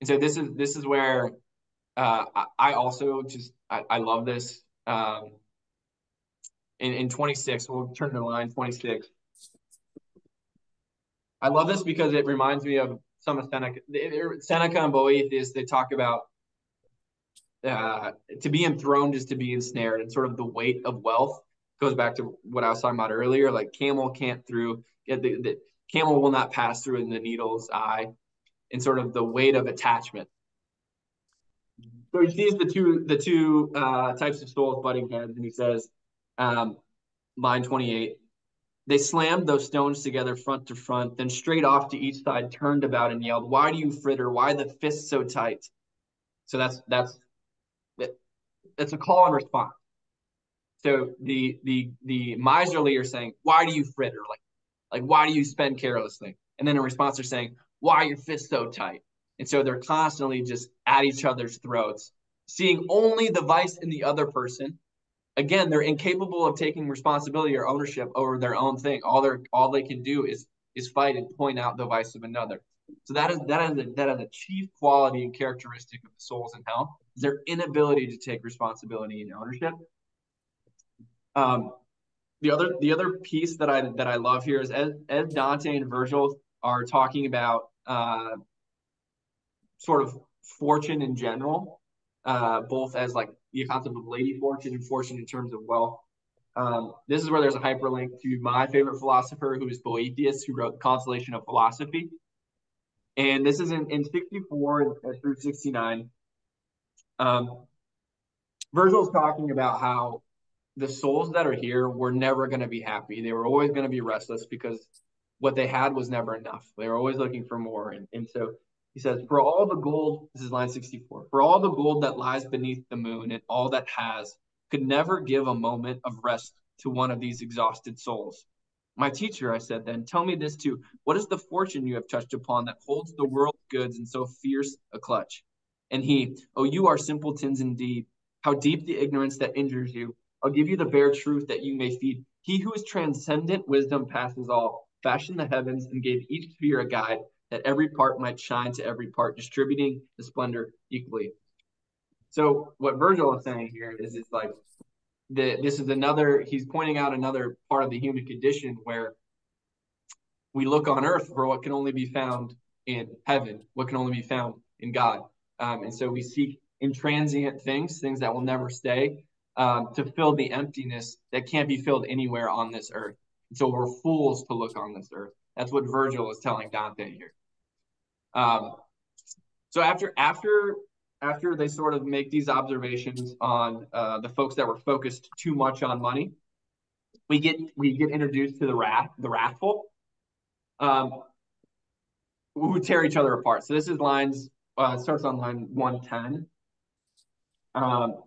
[SPEAKER 1] and so this is this is where uh, I, also just I, I love this. Um, in, in 26, we'll turn to line 26. I love this because it reminds me of some of Seneca. Seneca and Boethius, they talk about uh, to be enthroned is to be ensnared, and sort of the weight of wealth goes back to what I was talking about earlier. Like camel can't through the, the camel will not pass through in the needle's eye, and sort of the weight of attachment. So he sees the two the two uh, types of souls butting heads, and he says, um, line twenty eight. They slammed those stones together front to front, then straight off to each side, turned about and yelled, "Why do you fritter? Why the fist so tight?" So that's that's it's a call and response. So the the the miserly are saying, "Why do you fritter? Like, like why do you spend carelessly?" And then in response, they're saying, "Why are your fists so tight?" And so they're constantly just at each other's throats, seeing only the vice in the other person. Again, they're incapable of taking responsibility or ownership over their own thing. All they're all they can do is is fight and point out the vice of another. So that is that is a, that is a chief quality and characteristic of the souls in hell is their inability to take responsibility and ownership. Um, the other the other piece that I that I love here is as, as Dante and Virgil are talking about uh, sort of fortune in general, uh, both as like the concept of lady fortune and fortune in terms of wealth. Um, this is where there's a hyperlink to my favorite philosopher, who is Boethius, who wrote the Consolation of Philosophy. And this is in, in 64 through 69. Um, Virgil's talking about how the souls that are here were never going to be happy. They were always going to be restless because what they had was never enough. They were always looking for more. And, and so he says, For all the gold, this is line 64, for all the gold that lies beneath the moon and all that has, could never give a moment of rest to one of these exhausted souls. My teacher, I said then, tell me this too. What is the fortune you have touched upon that holds the world's goods in so fierce a clutch? And he, Oh, you are simpletons indeed. How deep the ignorance that injures you. I'll give you the bare truth that you may feed. He who is transcendent wisdom passes all, fashioned the heavens and gave each sphere a guide, that every part might shine to every part, distributing the splendor equally. So what Virgil is saying here is it's like the this is another he's pointing out another part of the human condition where we look on earth for what can only be found in heaven, what can only be found in God. Um, and so we seek intransient things, things that will never stay, um, to fill the emptiness that can't be filled anywhere on this earth. And so we're fools to look on this earth. That's what Virgil is telling Dante here. Um, so after after after they sort of make these observations on uh, the folks that were focused too much on money, we get we get introduced to the wrath the wrathful, um, who tear each other apart. So this is lines uh, starts on line 110. Um,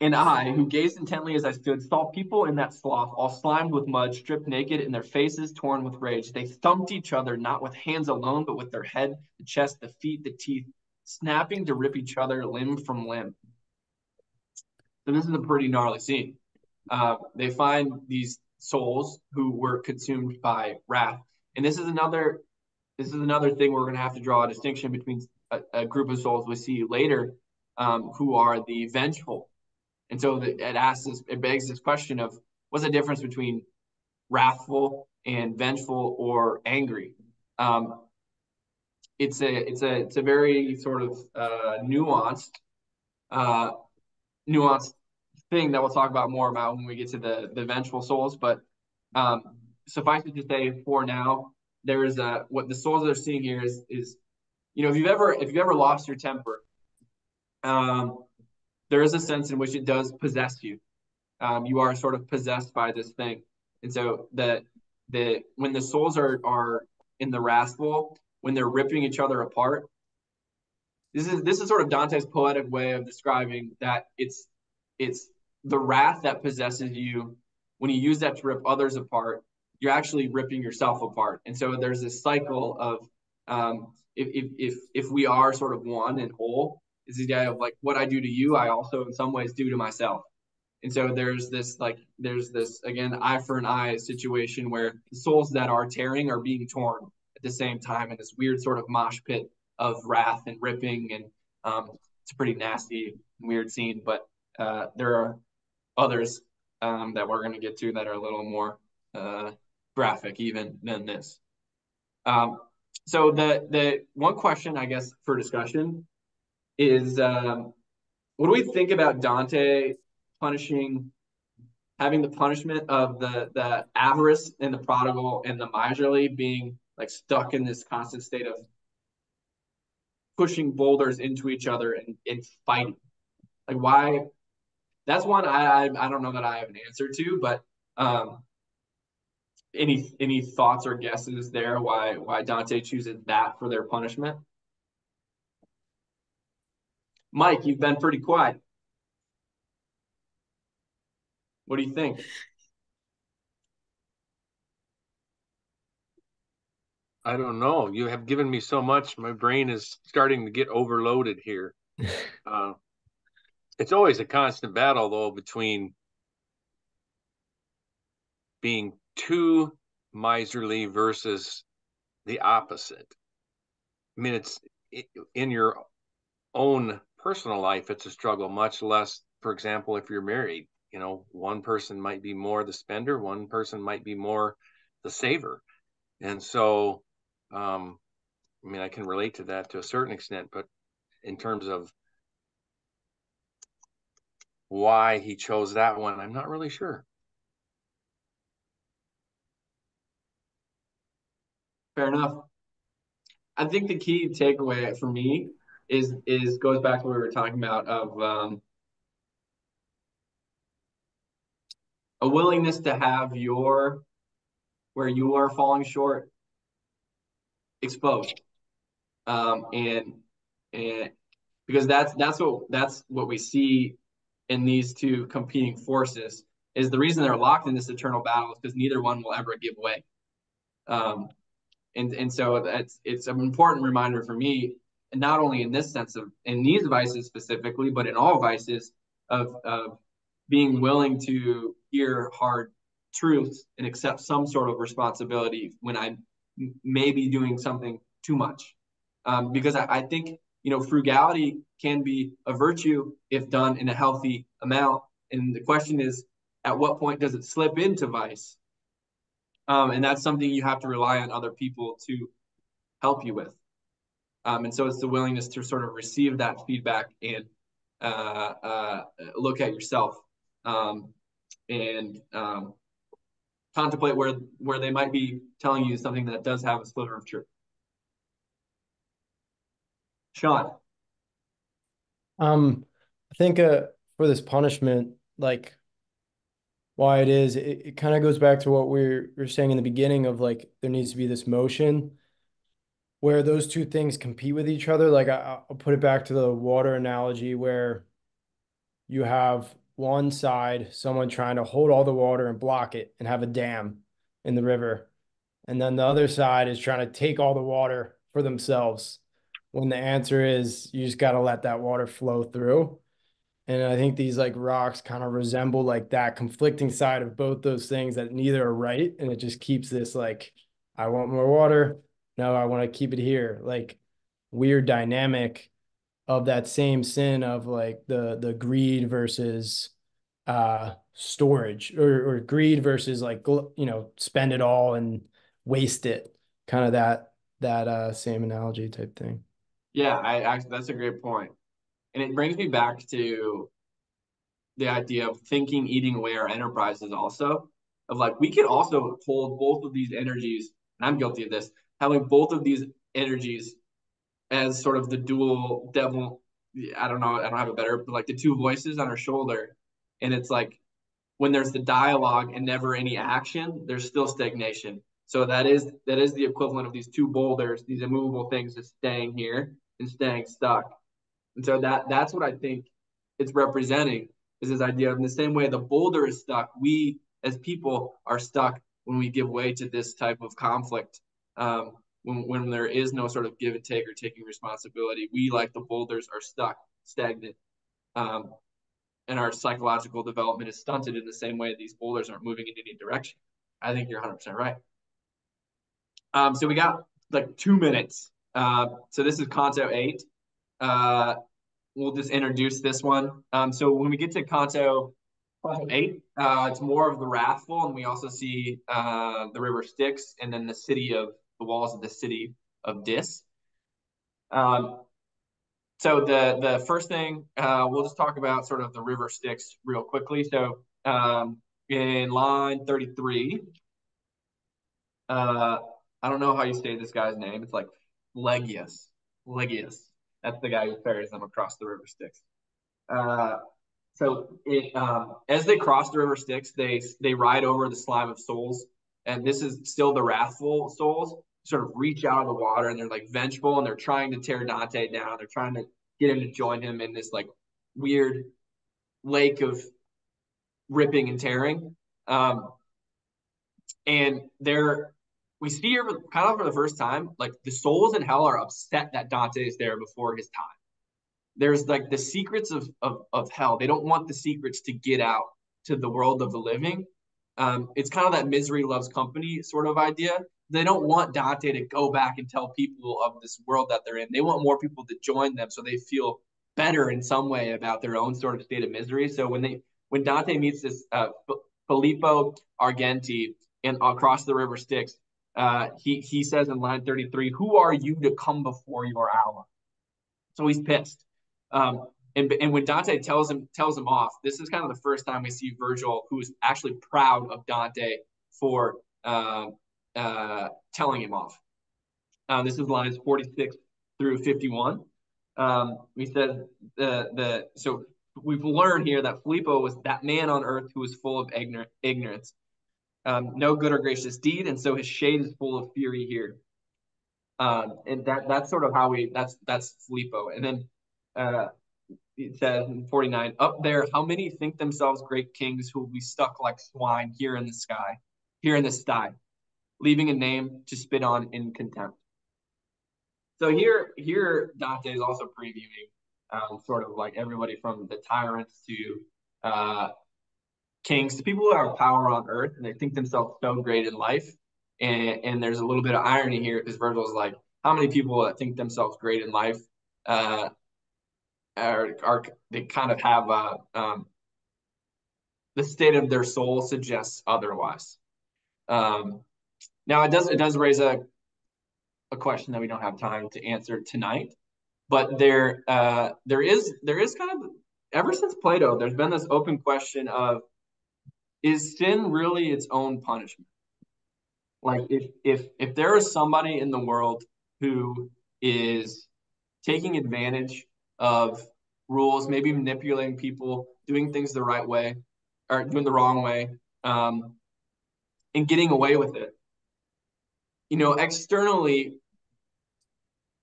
[SPEAKER 1] and I, who gazed intently as I stood, saw people in that slough, all slimed with mud, stripped naked, and their faces torn with rage. They thumped each other, not with hands alone, but with their head, the chest, the feet, the teeth, snapping to rip each other limb from limb. So this is a pretty gnarly scene. Uh, they find these souls who were consumed by wrath. And this is another this is another thing we're going to have to draw a distinction between a, a group of souls we see later um, who are the vengeful. And so it asks this, it begs this question of what's the difference between wrathful and vengeful or angry? Um, it's a it's a it's a very sort of uh, nuanced uh, nuanced thing that we'll talk about more about when we get to the the vengeful souls. But um, suffice it to say, for now, there is a what the souls are seeing here is is you know if you've ever if you've ever lost your temper um there is a sense in which it does possess you. Um you are sort of possessed by this thing. And so that the when the souls are are in the wrathful when they're ripping each other apart this is this is sort of dante's poetic way of describing that it's it's the wrath that possesses you. When you use that to rip others apart you're actually ripping yourself apart. And so there's this cycle of um, if, if if if we are sort of one and whole is the idea of like what i do to you i also in some ways do to myself. And so there's this like there's this again eye for an eye situation where the souls that are tearing are being torn at the same time in this weird sort of mosh pit of wrath and ripping and um, it's a pretty nasty weird scene but uh, there are others um, that we're going to get to that are a little more uh, graphic even than this. Um, so the the one question i guess for discussion is um, what do we think about dante punishing having the punishment of the the avarice and the prodigal and the miserly being like stuck in this constant state of pushing boulders into each other and, and fighting? Like why that's one I, I i don't know that i have an answer to but um any any thoughts or guesses there why why dante chooses that for their punishment mike you've been pretty quiet what do you think?
[SPEAKER 5] I don't know. You have given me so much. My brain is starting to get overloaded here. [laughs] uh, it's always a constant battle, though, between being too miserly versus the opposite. I mean, it's in your own personal life, it's a struggle, much less, for example, if you're married you know one person might be more the spender one person might be more the saver. And so um i mean i can relate to that to a certain extent but in terms of why he chose that one i'm not really sure.
[SPEAKER 1] Fair enough. I think the key takeaway for me is is goes back to what we were talking about of um a willingness to have your where you are falling short exposed. Um, and and because that's that's what that's what we see in these two competing forces is the reason they're locked in this eternal battle is because neither one will ever give way. Um, and and so that's it's an important reminder for me not only in this sense of in these vices specifically but in all vices of of being willing to hear hard truths and accept some sort of responsibility when I may be doing something too much. Um, because I, I think, you know, frugality can be a virtue if done in a healthy amount. And the question is, at what point does it slip into vice? Um, and that's something you have to rely on other people to help you with. Um, and so it's the willingness to sort of receive that feedback and uh, uh, look at yourself um, and um, contemplate where where they might be telling you something that does have a sliver of truth. Sean.
[SPEAKER 3] Um, I think uh, for this punishment, like why it is, it, it kind of goes back to what we are we are saying in the beginning of like there needs to be this motion where those two things compete with each other. Like I, I'll put it back to the water analogy where you have one side, someone trying to hold all the water and block it and have a dam in the river. And then the other side is trying to take all the water for themselves. When the answer is you just got to let that water flow through. And I think these like rocks kind of resemble like that conflicting side of both those things that neither are right. And it just keeps this like, I want more water. No, I want to keep it here. Like weird dynamic of that same sin of like the the greed versus uh storage or, or greed versus like you know spend it all and waste it. Kind of that that uh same analogy type thing.
[SPEAKER 1] Yeah i that's a great point. And it brings me back to the idea of thinking eating away our enterprises also of like we can also hold both of these energies and i'm guilty of this having both of these energies as sort of the dual devil. I don't know. I don't have a better, but like the two voices on her shoulder, and it's like when there's the dialogue and never any action, there's still stagnation. So that is that is the equivalent of these two boulders, these immovable things, just staying here and staying stuck. And so that that's what I think it's representing is this idea of in the same way the boulder is stuck, we as people are stuck when we give way to this type of conflict. Um, when, when there is no sort of give and take or taking responsibility, we like the boulders are stuck, stagnant. Um, and our psychological development is stunted in the same way these boulders aren't moving in any direction. I think you're 100% right. Um, so we got like two minutes. Uh, so this is Canto 8. Uh, we'll just introduce this one. Um, so when we get to Canto 8, uh, it's more of the wrathful, and we also see uh, the river Styx and then the city of the walls of the city of Dis. Um, so the the first thing uh, we'll just talk about sort of the river Styx real quickly. So um, in line 33, uh, I don't know how you say this guy's name. It's like Legius. Legius. That's the guy who ferries them across the river Styx. Uh, so it, um, as they cross the river Styx, they they ride over the slime of souls, and this is still the wrathful souls sort of reach out of the water and they're like vengeful and they're trying to tear Dante down. They're trying to get him to join him in this like weird lake of ripping and tearing. Um, and they're we see here kind of for the first time, like the souls in hell are upset that Dante is there before his time. There's like the secrets of, of, of hell. They don't want the secrets to get out to the world of the living. Um, it's kind of that misery loves company sort of idea they don't want Dante to go back and tell people of this world that they're in. They want more people to join them so they feel better in some way about their own sort of state of misery. So when they when Dante meets this uh, Filippo Argenti and across the river Styx, uh, he he says in line 33, "Who are you to come before your hour?" So he's pissed. Um, and, and when Dante tells him tells him off, this is kind of the first time we see Virgil, who's actually proud of Dante for uh, uh, telling him off. Uh, this is lines 46 through 51. Um, he says the the so we've learned here that Filippo was that man on earth who was full of ignorant ignorance, um, no good or gracious deed, and so his shade is full of fury here. Um, and that that's sort of how we that's that's Filippo. And then uh, it says in 49, up there, how many think themselves great kings who will be stuck like swine here in the sky, here in the sty? Leaving a name to spit on in contempt. So here, here Dante is also previewing um, sort of like everybody from the tyrants to uh, kings to people who have power on earth and they think themselves so great in life. And, and there's a little bit of irony here because Virgil is like, how many people that think themselves great in life uh, are, are they kind of have a, um, the state of their soul suggests otherwise. Um, now it does it does raise a a question that we don't have time to answer tonight, but there uh, there is there is kind of ever since Plato there's been this open question of is sin really its own punishment? Like if if if there is somebody in the world who is taking advantage of rules, maybe manipulating people, doing things the right way or doing the wrong way, um, and getting away with it you know, externally,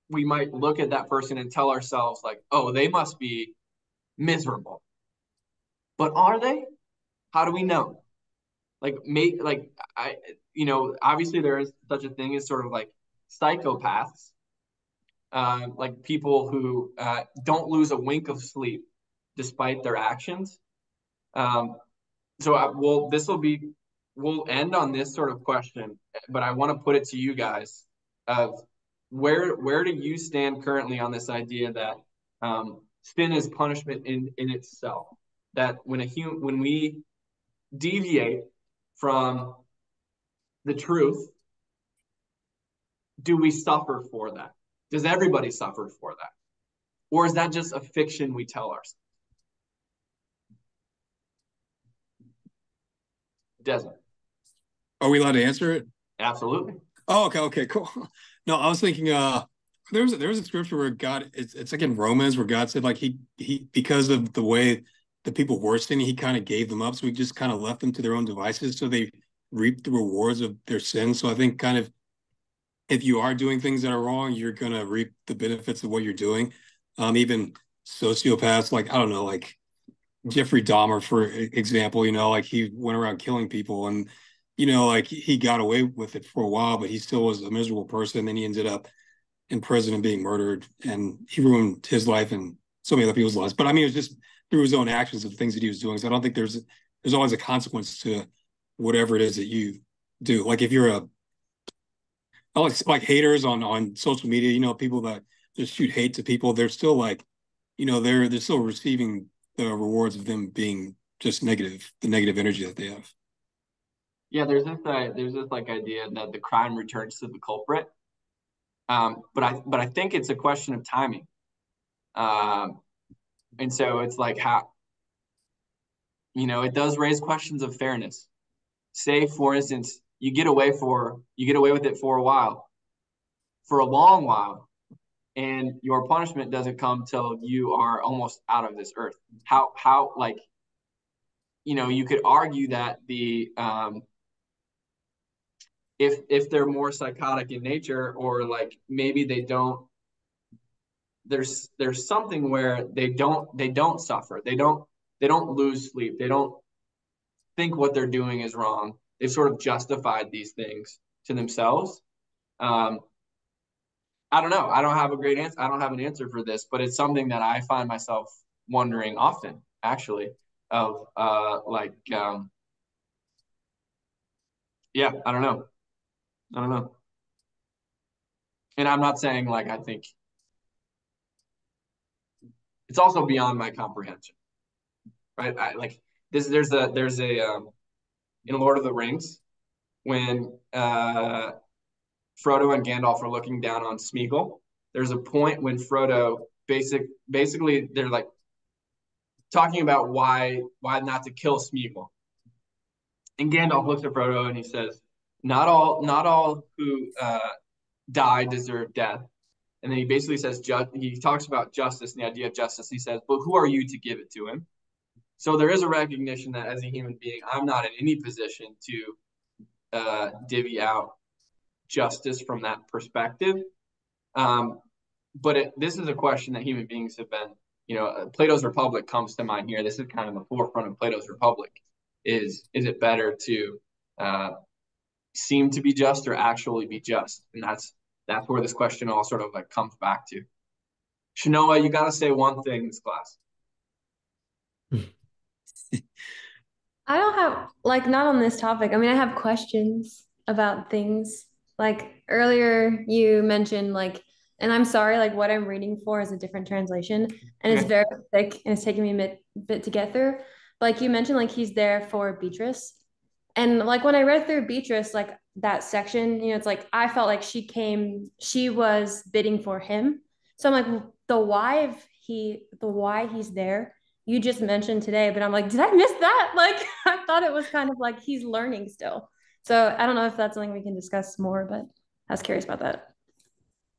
[SPEAKER 1] we might look at that person and tell ourselves, like, oh, they must be miserable. But are they? How do we know? Like, make, like, I, you know, obviously there is such a thing as sort of like psychopaths, uh, like people who uh, don't lose a wink of sleep despite their actions. Um, so I, well, this will be we'll end on this sort of question, but I want to put it to you guys of where where do you stand currently on this idea that um, sin is punishment in in itself? That when a human when we deviate from the truth, do we suffer for that? Does everybody suffer for that? Or is that just a fiction we tell ourselves? Desmond.
[SPEAKER 2] Are we allowed to answer it?
[SPEAKER 1] Absolutely.
[SPEAKER 2] Oh, okay, okay, cool. [laughs] No, I was thinking uh there was there was a scripture where God it's it's like in Romans where God said like he he because of the way the people were sinning, he kind of gave them up. So he just kind of left them to their own devices. So they reap the rewards of their sins. So I think kind of if you are doing things that are wrong, you're gonna reap the benefits of what you're doing. Um, even sociopaths, like I don't know, like Jeffrey Dahmer, for example, you know, like he went around killing people and, you know, like he got away with it for a while, but he still was a miserable person. Then he ended up in prison and being murdered and he ruined his life and so many other people's lives. But I mean, it was just through his own actions of the things that he was doing. So I don't think there's, there's always a consequence to whatever it is that you do. Like if you're a, like, like haters on, on social media, you know, people that just shoot hate to people, they're still like, you know, they're, they're still receiving the rewards of them being just negative, the negative energy that they have.
[SPEAKER 1] Yeah, there's this uh, there's this like idea that the crime returns to the culprit. Um, but I but I think it's a question of timing. Um, and so it's like how you know, it does raise questions of fairness. Say, for instance, you get away for you get away with it for a while, for a long while, and your punishment doesn't come till you are almost out of this earth how how like you know you could argue that the um if if they're more psychotic in nature or like maybe they don't there's there's something where they don't they don't suffer they don't they don't lose sleep they don't think what they're doing is wrong they've sort of justified these things to themselves um I don't know. I don't have a great answer. I don't have an answer for this, but it's something that I find myself wondering often, actually, of uh like um yeah, I don't know. I don't know. And I'm not saying like I think it's also beyond my comprehension. Right? I like this there's a there's a um in Lord of the Rings when uh Frodo and Gandalf are looking down on Smeagol. There's a point when Frodo basic basically they're like talking about why why not to kill Smeagol. And Gandalf looks at Frodo and he says, "Not all not all who uh, die deserve death." And then he basically says, he talks about justice and the idea of justice. He says, "But who are you to give it to him?" So there is a recognition that as a human being, I'm not in any position to uh, divvy out justice from that perspective. Um, but it, this is a question that human beings have been, you know, uh, Plato's Republic comes to mind here. This is kind of the forefront of Plato's Republic. Is is it better to uh, seem to be just or actually be just? And that's that's where this question all sort of like comes back to. Shanoa, you got to say one thing in this class. [laughs]
[SPEAKER 6] I don't have like not on this topic. I mean, I have questions about things like earlier you mentioned like and I'm sorry, like what I'm reading for is a different translation and it's very thick and it's taking me a bit, bit to get through. But like you mentioned, like he's there for Beatrice. And like when I read through Beatrice, like that section, you know, it's like I felt like she came, she was bidding for him. So I'm like, the why of he, the why he's there, you just mentioned today, but I'm like, did I miss that? [laughs] Like I thought it was kind of like he's learning still. So I don't know if that's something we can discuss more, but I was curious about that.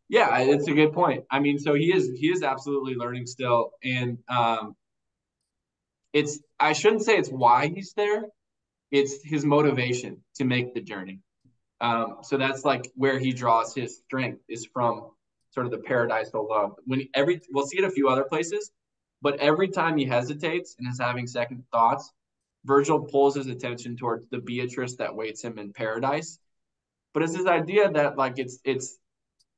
[SPEAKER 1] Yeah, it's a good point. I mean, so he is he is absolutely learning still, and um, it's I shouldn't say it's why he's there. It's his motivation to make the journey. Um, so that's like where he draws his strength is from sort of the paradisal love. When every we'll see it a few other places, but every time he hesitates and is having second thoughts, Virgil pulls his attention towards the Beatrice that waits him in paradise. But it's this idea that like it's it's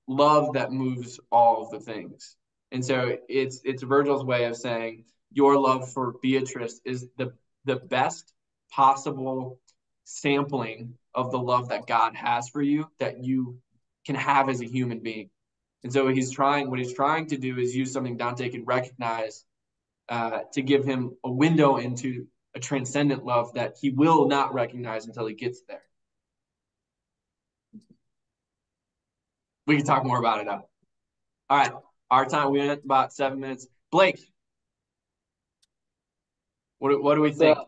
[SPEAKER 1] love that moves all of the things. And so it's it's Virgil's way of saying your love for Beatrice is the the best possible sampling of the love that God has for you that you can have as a human being. And so he's trying what he's trying to do is use something Dante can recognize uh, to give him a window into a transcendent love that he will not recognize until he gets there. We can talk more about it now. All right, our time we went about seven minutes. Blake, what what do we think?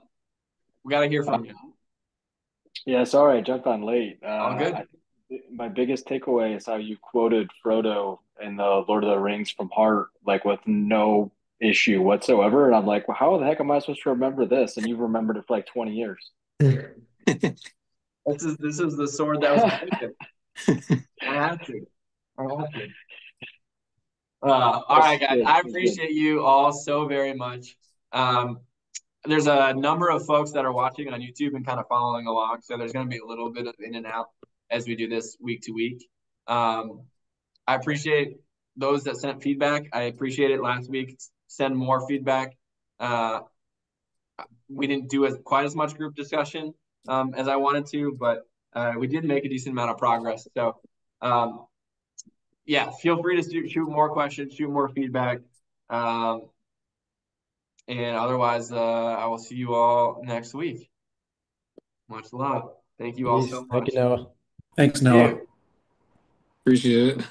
[SPEAKER 1] We got to hear from you.
[SPEAKER 7] Yeah, sorry, I jumped on late. Uh,
[SPEAKER 1] All good.
[SPEAKER 7] I, my biggest takeaway is how you quoted Frodo in the Lord of the Rings from heart, like with no issue whatsoever. And I'm like, well, how the heck am I supposed to remember this? And you've remembered it for like 20 years.
[SPEAKER 1] this is this is the sword that was [laughs] taken. I have to. I have to. Uh, all right, guys. I appreciate you all so very much. Um, there's a number of folks that are watching on YouTube and kind of following along. So there's going to be a little bit of in and out as we do this week to week. Um, I appreciate those that sent feedback. I appreciate it last week. Send more feedback. Uh, we didn't do as quite as much group discussion um, as I wanted to, but uh, we did make a decent amount of progress. So, um, yeah, feel free to shoot, shoot more questions, shoot more feedback. Um, and otherwise, uh, I will see you all next week. Much love. Thank you all
[SPEAKER 3] Peace.
[SPEAKER 1] so much.
[SPEAKER 3] Thank you, Noah.
[SPEAKER 8] Thanks, Noah.
[SPEAKER 2] Appreciate it.